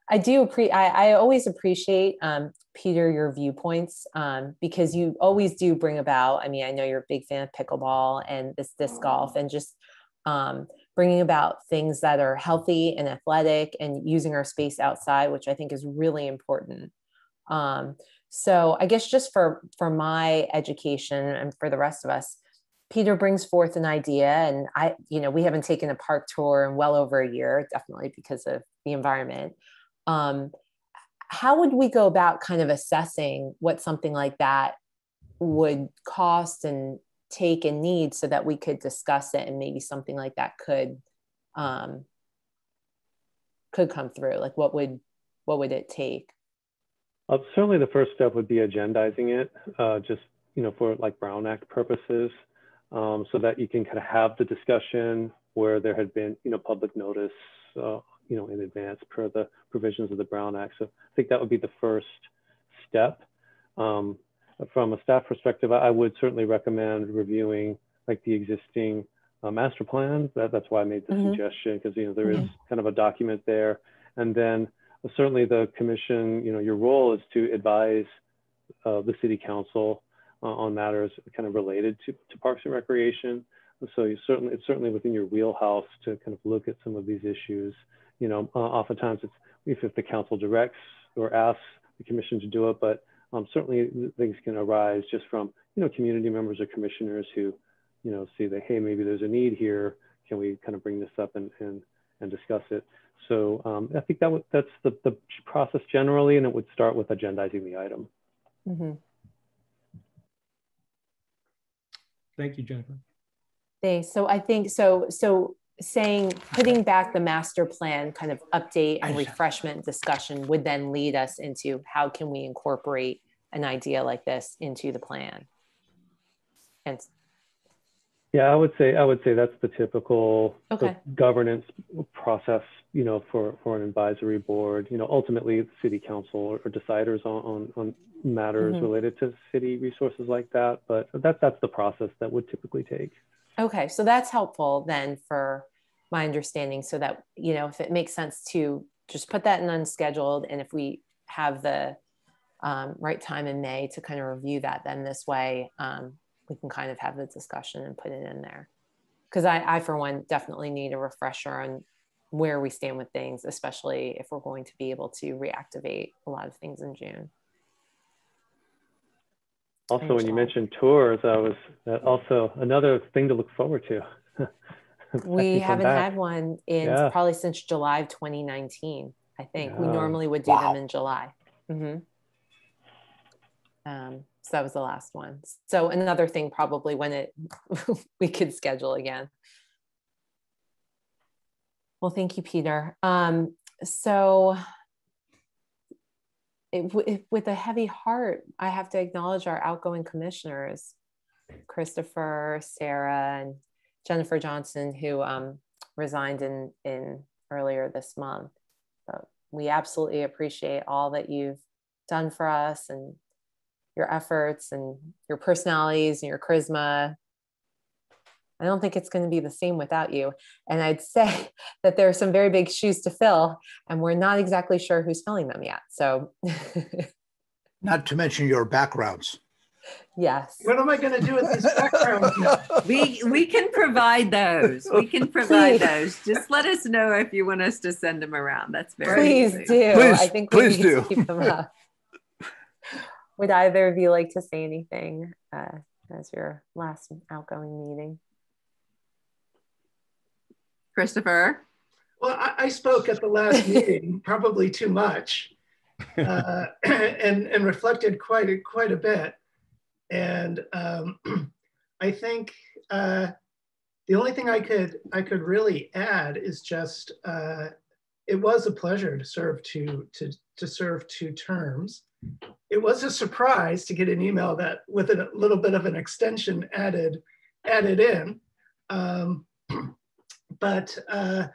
I do appreciate. I, always appreciate um, Peter your viewpoints um, because you always do bring about. I mean, I know you're a big fan of pickleball and this disc golf, and just um, bringing about things that are healthy and athletic, and using our space outside, which I think is really important. Um, so, I guess just for for my education and for the rest of us, Peter brings forth an idea, and I, you know, we haven't taken a park tour in well over a year, definitely because of the environment um, how would we go about kind of assessing what something like that would cost and take and need so that we could discuss it and maybe something like that could um, could come through? Like what would what would it take? Uh, certainly the first step would be agendizing it, uh, just, you know, for like Brown Act purposes, um, so that you can kind of have the discussion where there had been, you know, public notice, uh, you know, in advance per the provisions of the Brown Act. So I think that would be the first step. Um, from a staff perspective, I would certainly recommend reviewing like the existing uh, master plan. That, that's why I made the mm -hmm. suggestion because you know there mm -hmm. is kind of a document there, and then certainly the commission, you know, your role is to advise uh, the city council uh, on matters kind of related to, to parks and recreation. So you certainly, it's certainly within your wheelhouse to kind of look at some of these issues. You know, uh, oftentimes it's if, if the council directs or asks the commission to do it, but um, certainly things can arise just from, you know, community members or commissioners who, you know, see that, hey, maybe there's a need here. Can we kind of bring this up and, and, and discuss it? So um, I think that that's the, the process generally, and it would start with agendizing the item. Mm-hmm. Thank you, Jennifer. Thanks. So I think so. So saying putting back the master plan kind of update and refreshment discussion would then lead us into how can we incorporate an idea like this into the plan and yeah, I would say I would say that's the typical okay. governance process, you know, for for an advisory board. You know, ultimately, the city council or deciders on on, on matters mm-hmm. related to city resources like that. But that that's the process that would typically take. Okay, so that's helpful then for my understanding, so that you know if it makes sense to just put that in unscheduled, and if we have the um, right time in May to kind of review that, then this way. Um, we can kind of have the discussion and put it in there. Because I, I, for one, definitely need a refresher on where we stand with things, especially if we're going to be able to reactivate a lot of things in June. Also, when you mentioned tours, I was uh, also another thing to look forward to. [laughs] we haven't back. had one in yeah. probably since July of 2019. I think yeah. we normally would do wow. them in July. Mm-hmm. Um, so that was the last one. So another thing probably when it [laughs] we could schedule again. Well, thank you, Peter. Um, so it, it, with a heavy heart, I have to acknowledge our outgoing commissioners, Christopher, Sarah, and Jennifer Johnson, who um, resigned in, in earlier this month. But we absolutely appreciate all that you've done for us and your efforts and your personalities and your charisma. I don't think it's going to be the same without you. And I'd say [laughs] that there are some very big shoes to fill, and we're not exactly sure who's filling them yet. So, [laughs] not to mention your backgrounds. Yes. What am I going to do with these backgrounds? we we can provide those. We can provide those. Just let us know if you want us to send them around. That's very please easy. do. Please, I think please do. keep them up. [laughs] Would either of you like to say anything uh, as your last outgoing meeting? Christopher? Well, I, I spoke at the last meeting, [laughs] probably too much, uh, [clears throat] and, and reflected quite a, quite a bit. And um, [clears throat] I think uh, the only thing I could I could really add is just uh, it was a pleasure to serve to to serve two terms, it was a surprise to get an email that with a little bit of an extension added added in. Um, [clears throat] but uh,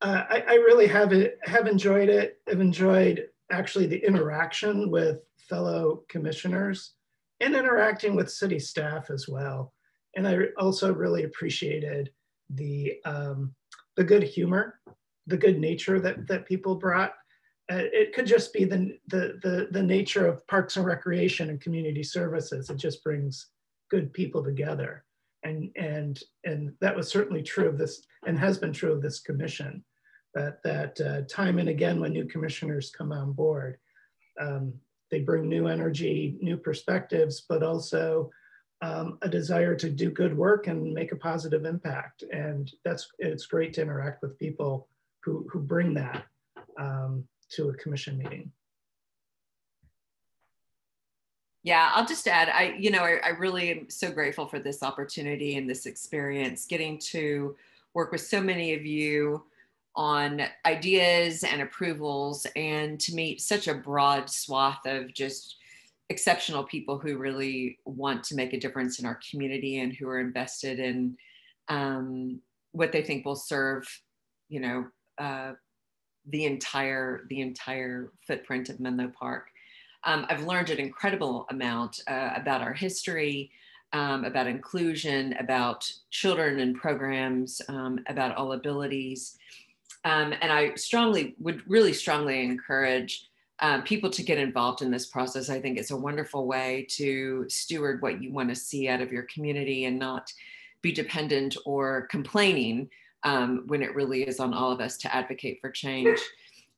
uh, I, I, really have it, have enjoyed it. I've enjoyed actually the interaction with fellow commissioners and interacting with city staff as well. And I also really appreciated the um, the good humor, the good nature that that people brought uh, it could just be the, the, the, the nature of parks and recreation and community services. It just brings good people together. And, and, and that was certainly true of this and has been true of this commission that, that uh, time and again when new commissioners come on board, um, they bring new energy, new perspectives, but also um, a desire to do good work and make a positive impact. And that's, it's great to interact with people who, who bring that. Um, to a commission meeting. Yeah, I'll just add, I, you know, I, I, really am so grateful for this opportunity and this experience, getting to work with so many of you on ideas and approvals and to meet such a broad swath of just exceptional people who really want to make a difference in our community and who are invested in um, what they think will serve, you know, uh, the entire the entire footprint of Menlo Park. Um, I've learned an incredible amount uh, about our history, um, about inclusion, about children and programs, um, about all abilities. Um, and I strongly would really strongly encourage um, people to get involved in this process. I think it's a wonderful way to steward what you want to see out of your community and not be dependent or complaining um, when it really is on all of us to advocate for change.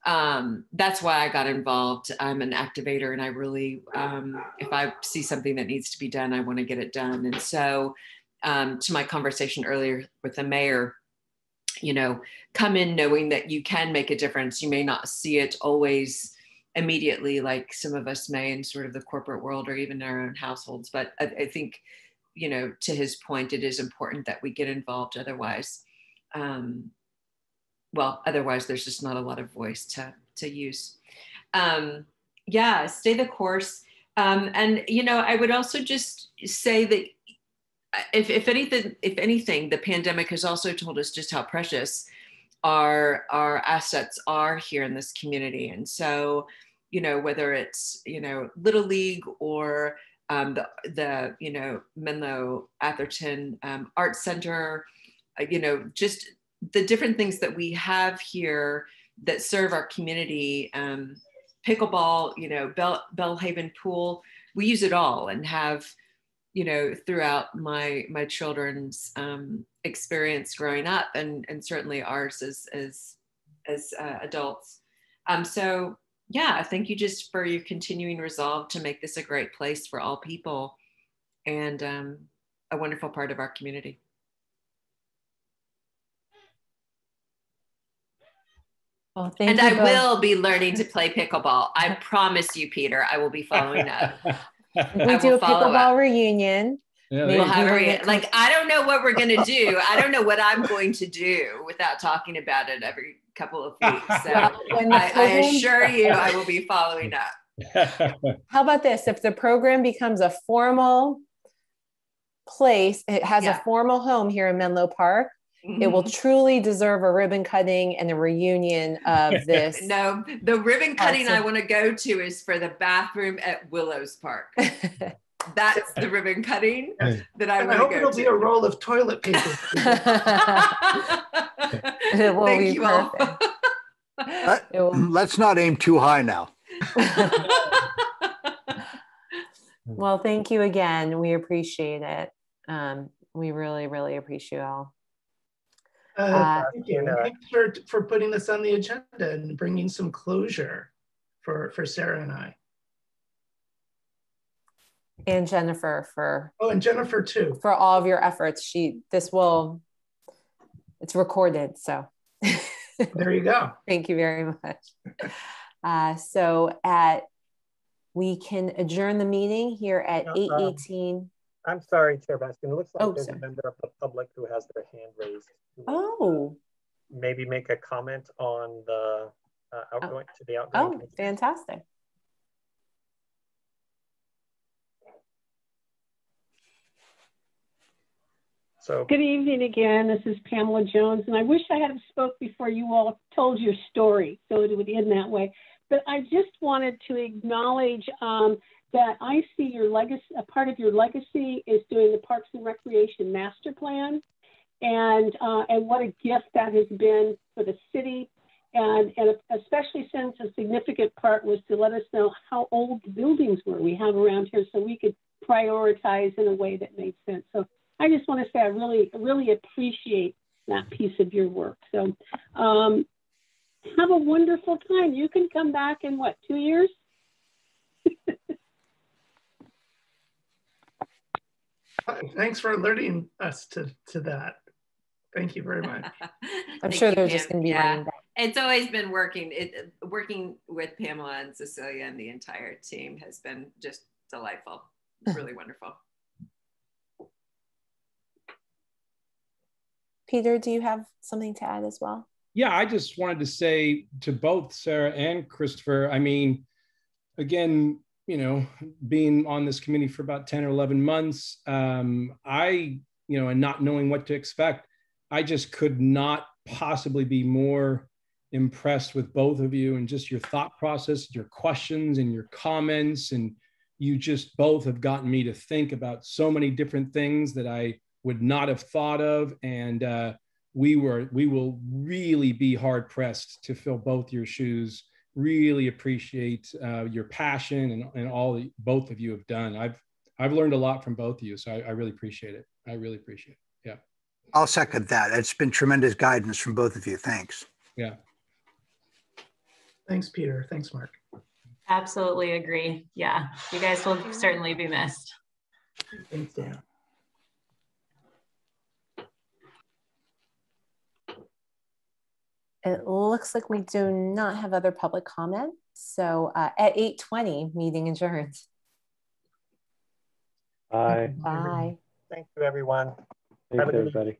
Um, that's why I got involved. I'm an activator, and I really, um, if I see something that needs to be done, I want to get it done. And so, um, to my conversation earlier with the mayor, you know, come in knowing that you can make a difference. You may not see it always immediately, like some of us may in sort of the corporate world or even our own households. But I, I think, you know, to his point, it is important that we get involved. Otherwise, um, well, otherwise there's just not a lot of voice to, to use. Um, yeah, stay the course. Um, and, you know, I would also just say that uh, if, if anything, if anything, the pandemic has also told us just how precious our, our assets are here in this community. And so, you know, whether it's, you know, Little League or um, the, the, you know, Menlo Atherton um, Art Center, uh, you know, just the different things that we have here that serve our community, um, pickleball, you know, Bell, Belle Haven pool, we use it all and have, you know, throughout my my children's um, experience growing up, and and certainly ours as as as uh, adults. Um, so yeah, thank you just for your continuing resolve to make this a great place for all people, and um, a wonderful part of our community. Well, and I both. will be learning to play [laughs] pickleball. I promise you, Peter, I will be following [laughs] up. we do a pickleball up. reunion. Yeah, we'll have a re- like I don't know what we're gonna [laughs] do. I don't know what I'm going to do without talking about it every couple of weeks. So I, I assure you, I will be following up. How about this? If the program becomes a formal place, it has yeah. a formal home here in Menlo Park, Mm-hmm. It will mm-hmm. truly deserve a ribbon cutting and a reunion of [laughs] this. no, the ribbon cutting awesome. I want to go to is for the bathroom at Willows Park. [laughs] That's the ribbon cutting that I want to go to. It'll be a roll of toilet paper. [laughs] it will Thank be perfect. Let, let's not aim too high now. well, thank you again. We appreciate it. Um, we really, really appreciate you all. Uh, uh, thank you. Thanks for, for putting this on the agenda and bringing some closure for, for Sarah and I. And Jennifer for oh, and Jennifer too for all of your efforts. She this will it's recorded, so [laughs] there you go. Thank you very much. Uh, so at we can adjourn the meeting here at eight eighteen. I'm sorry, Chair Baskin. It looks like oh, there's sorry. a member of the public who has their hand raised. Oh. Maybe make a comment on the uh, outgoing oh. to the outgoing. Oh, fantastic. So good evening again. This is Pamela Jones, and I wish I had spoke before you all told your story, so it would end that way. But I just wanted to acknowledge um, that I see your legacy, a part of your legacy is doing the Parks and Recreation Master Plan. And, uh, and what a gift that has been for the city. And, and especially since a significant part was to let us know how old the buildings were we have around here so we could prioritize in a way that made sense. So I just want to say I really, really appreciate that piece of your work. So um, have a wonderful time. You can come back in what, two years? [laughs] Thanks for alerting us to, to that. Thank you very [laughs] much. I'm sure they're just going to be yeah. It's always been working. It working with Pamela and Cecilia and the entire team has been just delightful. It's really wonderful. [sighs] Peter, do you have something to add as well? Yeah, I just wanted to say to both Sarah and Christopher, I mean, again, you know, being on this committee for about 10 or 11 months, um, I, you know, and not knowing what to expect, I just could not possibly be more impressed with both of you and just your thought process, your questions and your comments. And you just both have gotten me to think about so many different things that I would not have thought of. And uh, we were, we will really be hard pressed to fill both your shoes. Really appreciate uh, your passion and, and all that both of you have done. I've, I've learned a lot from both of you. So I, I really appreciate it. I really appreciate it. Yeah. I'll second that. It's been tremendous guidance from both of you. Thanks. Yeah. Thanks, Peter. Thanks, Mark. Absolutely agree. Yeah, you guys will certainly be missed. Thanks, Dan. It looks like we do not have other public comment. So uh, at 8.20, meeting adjourned. Bye. Bye. Thank you, everyone. Thanks, everybody.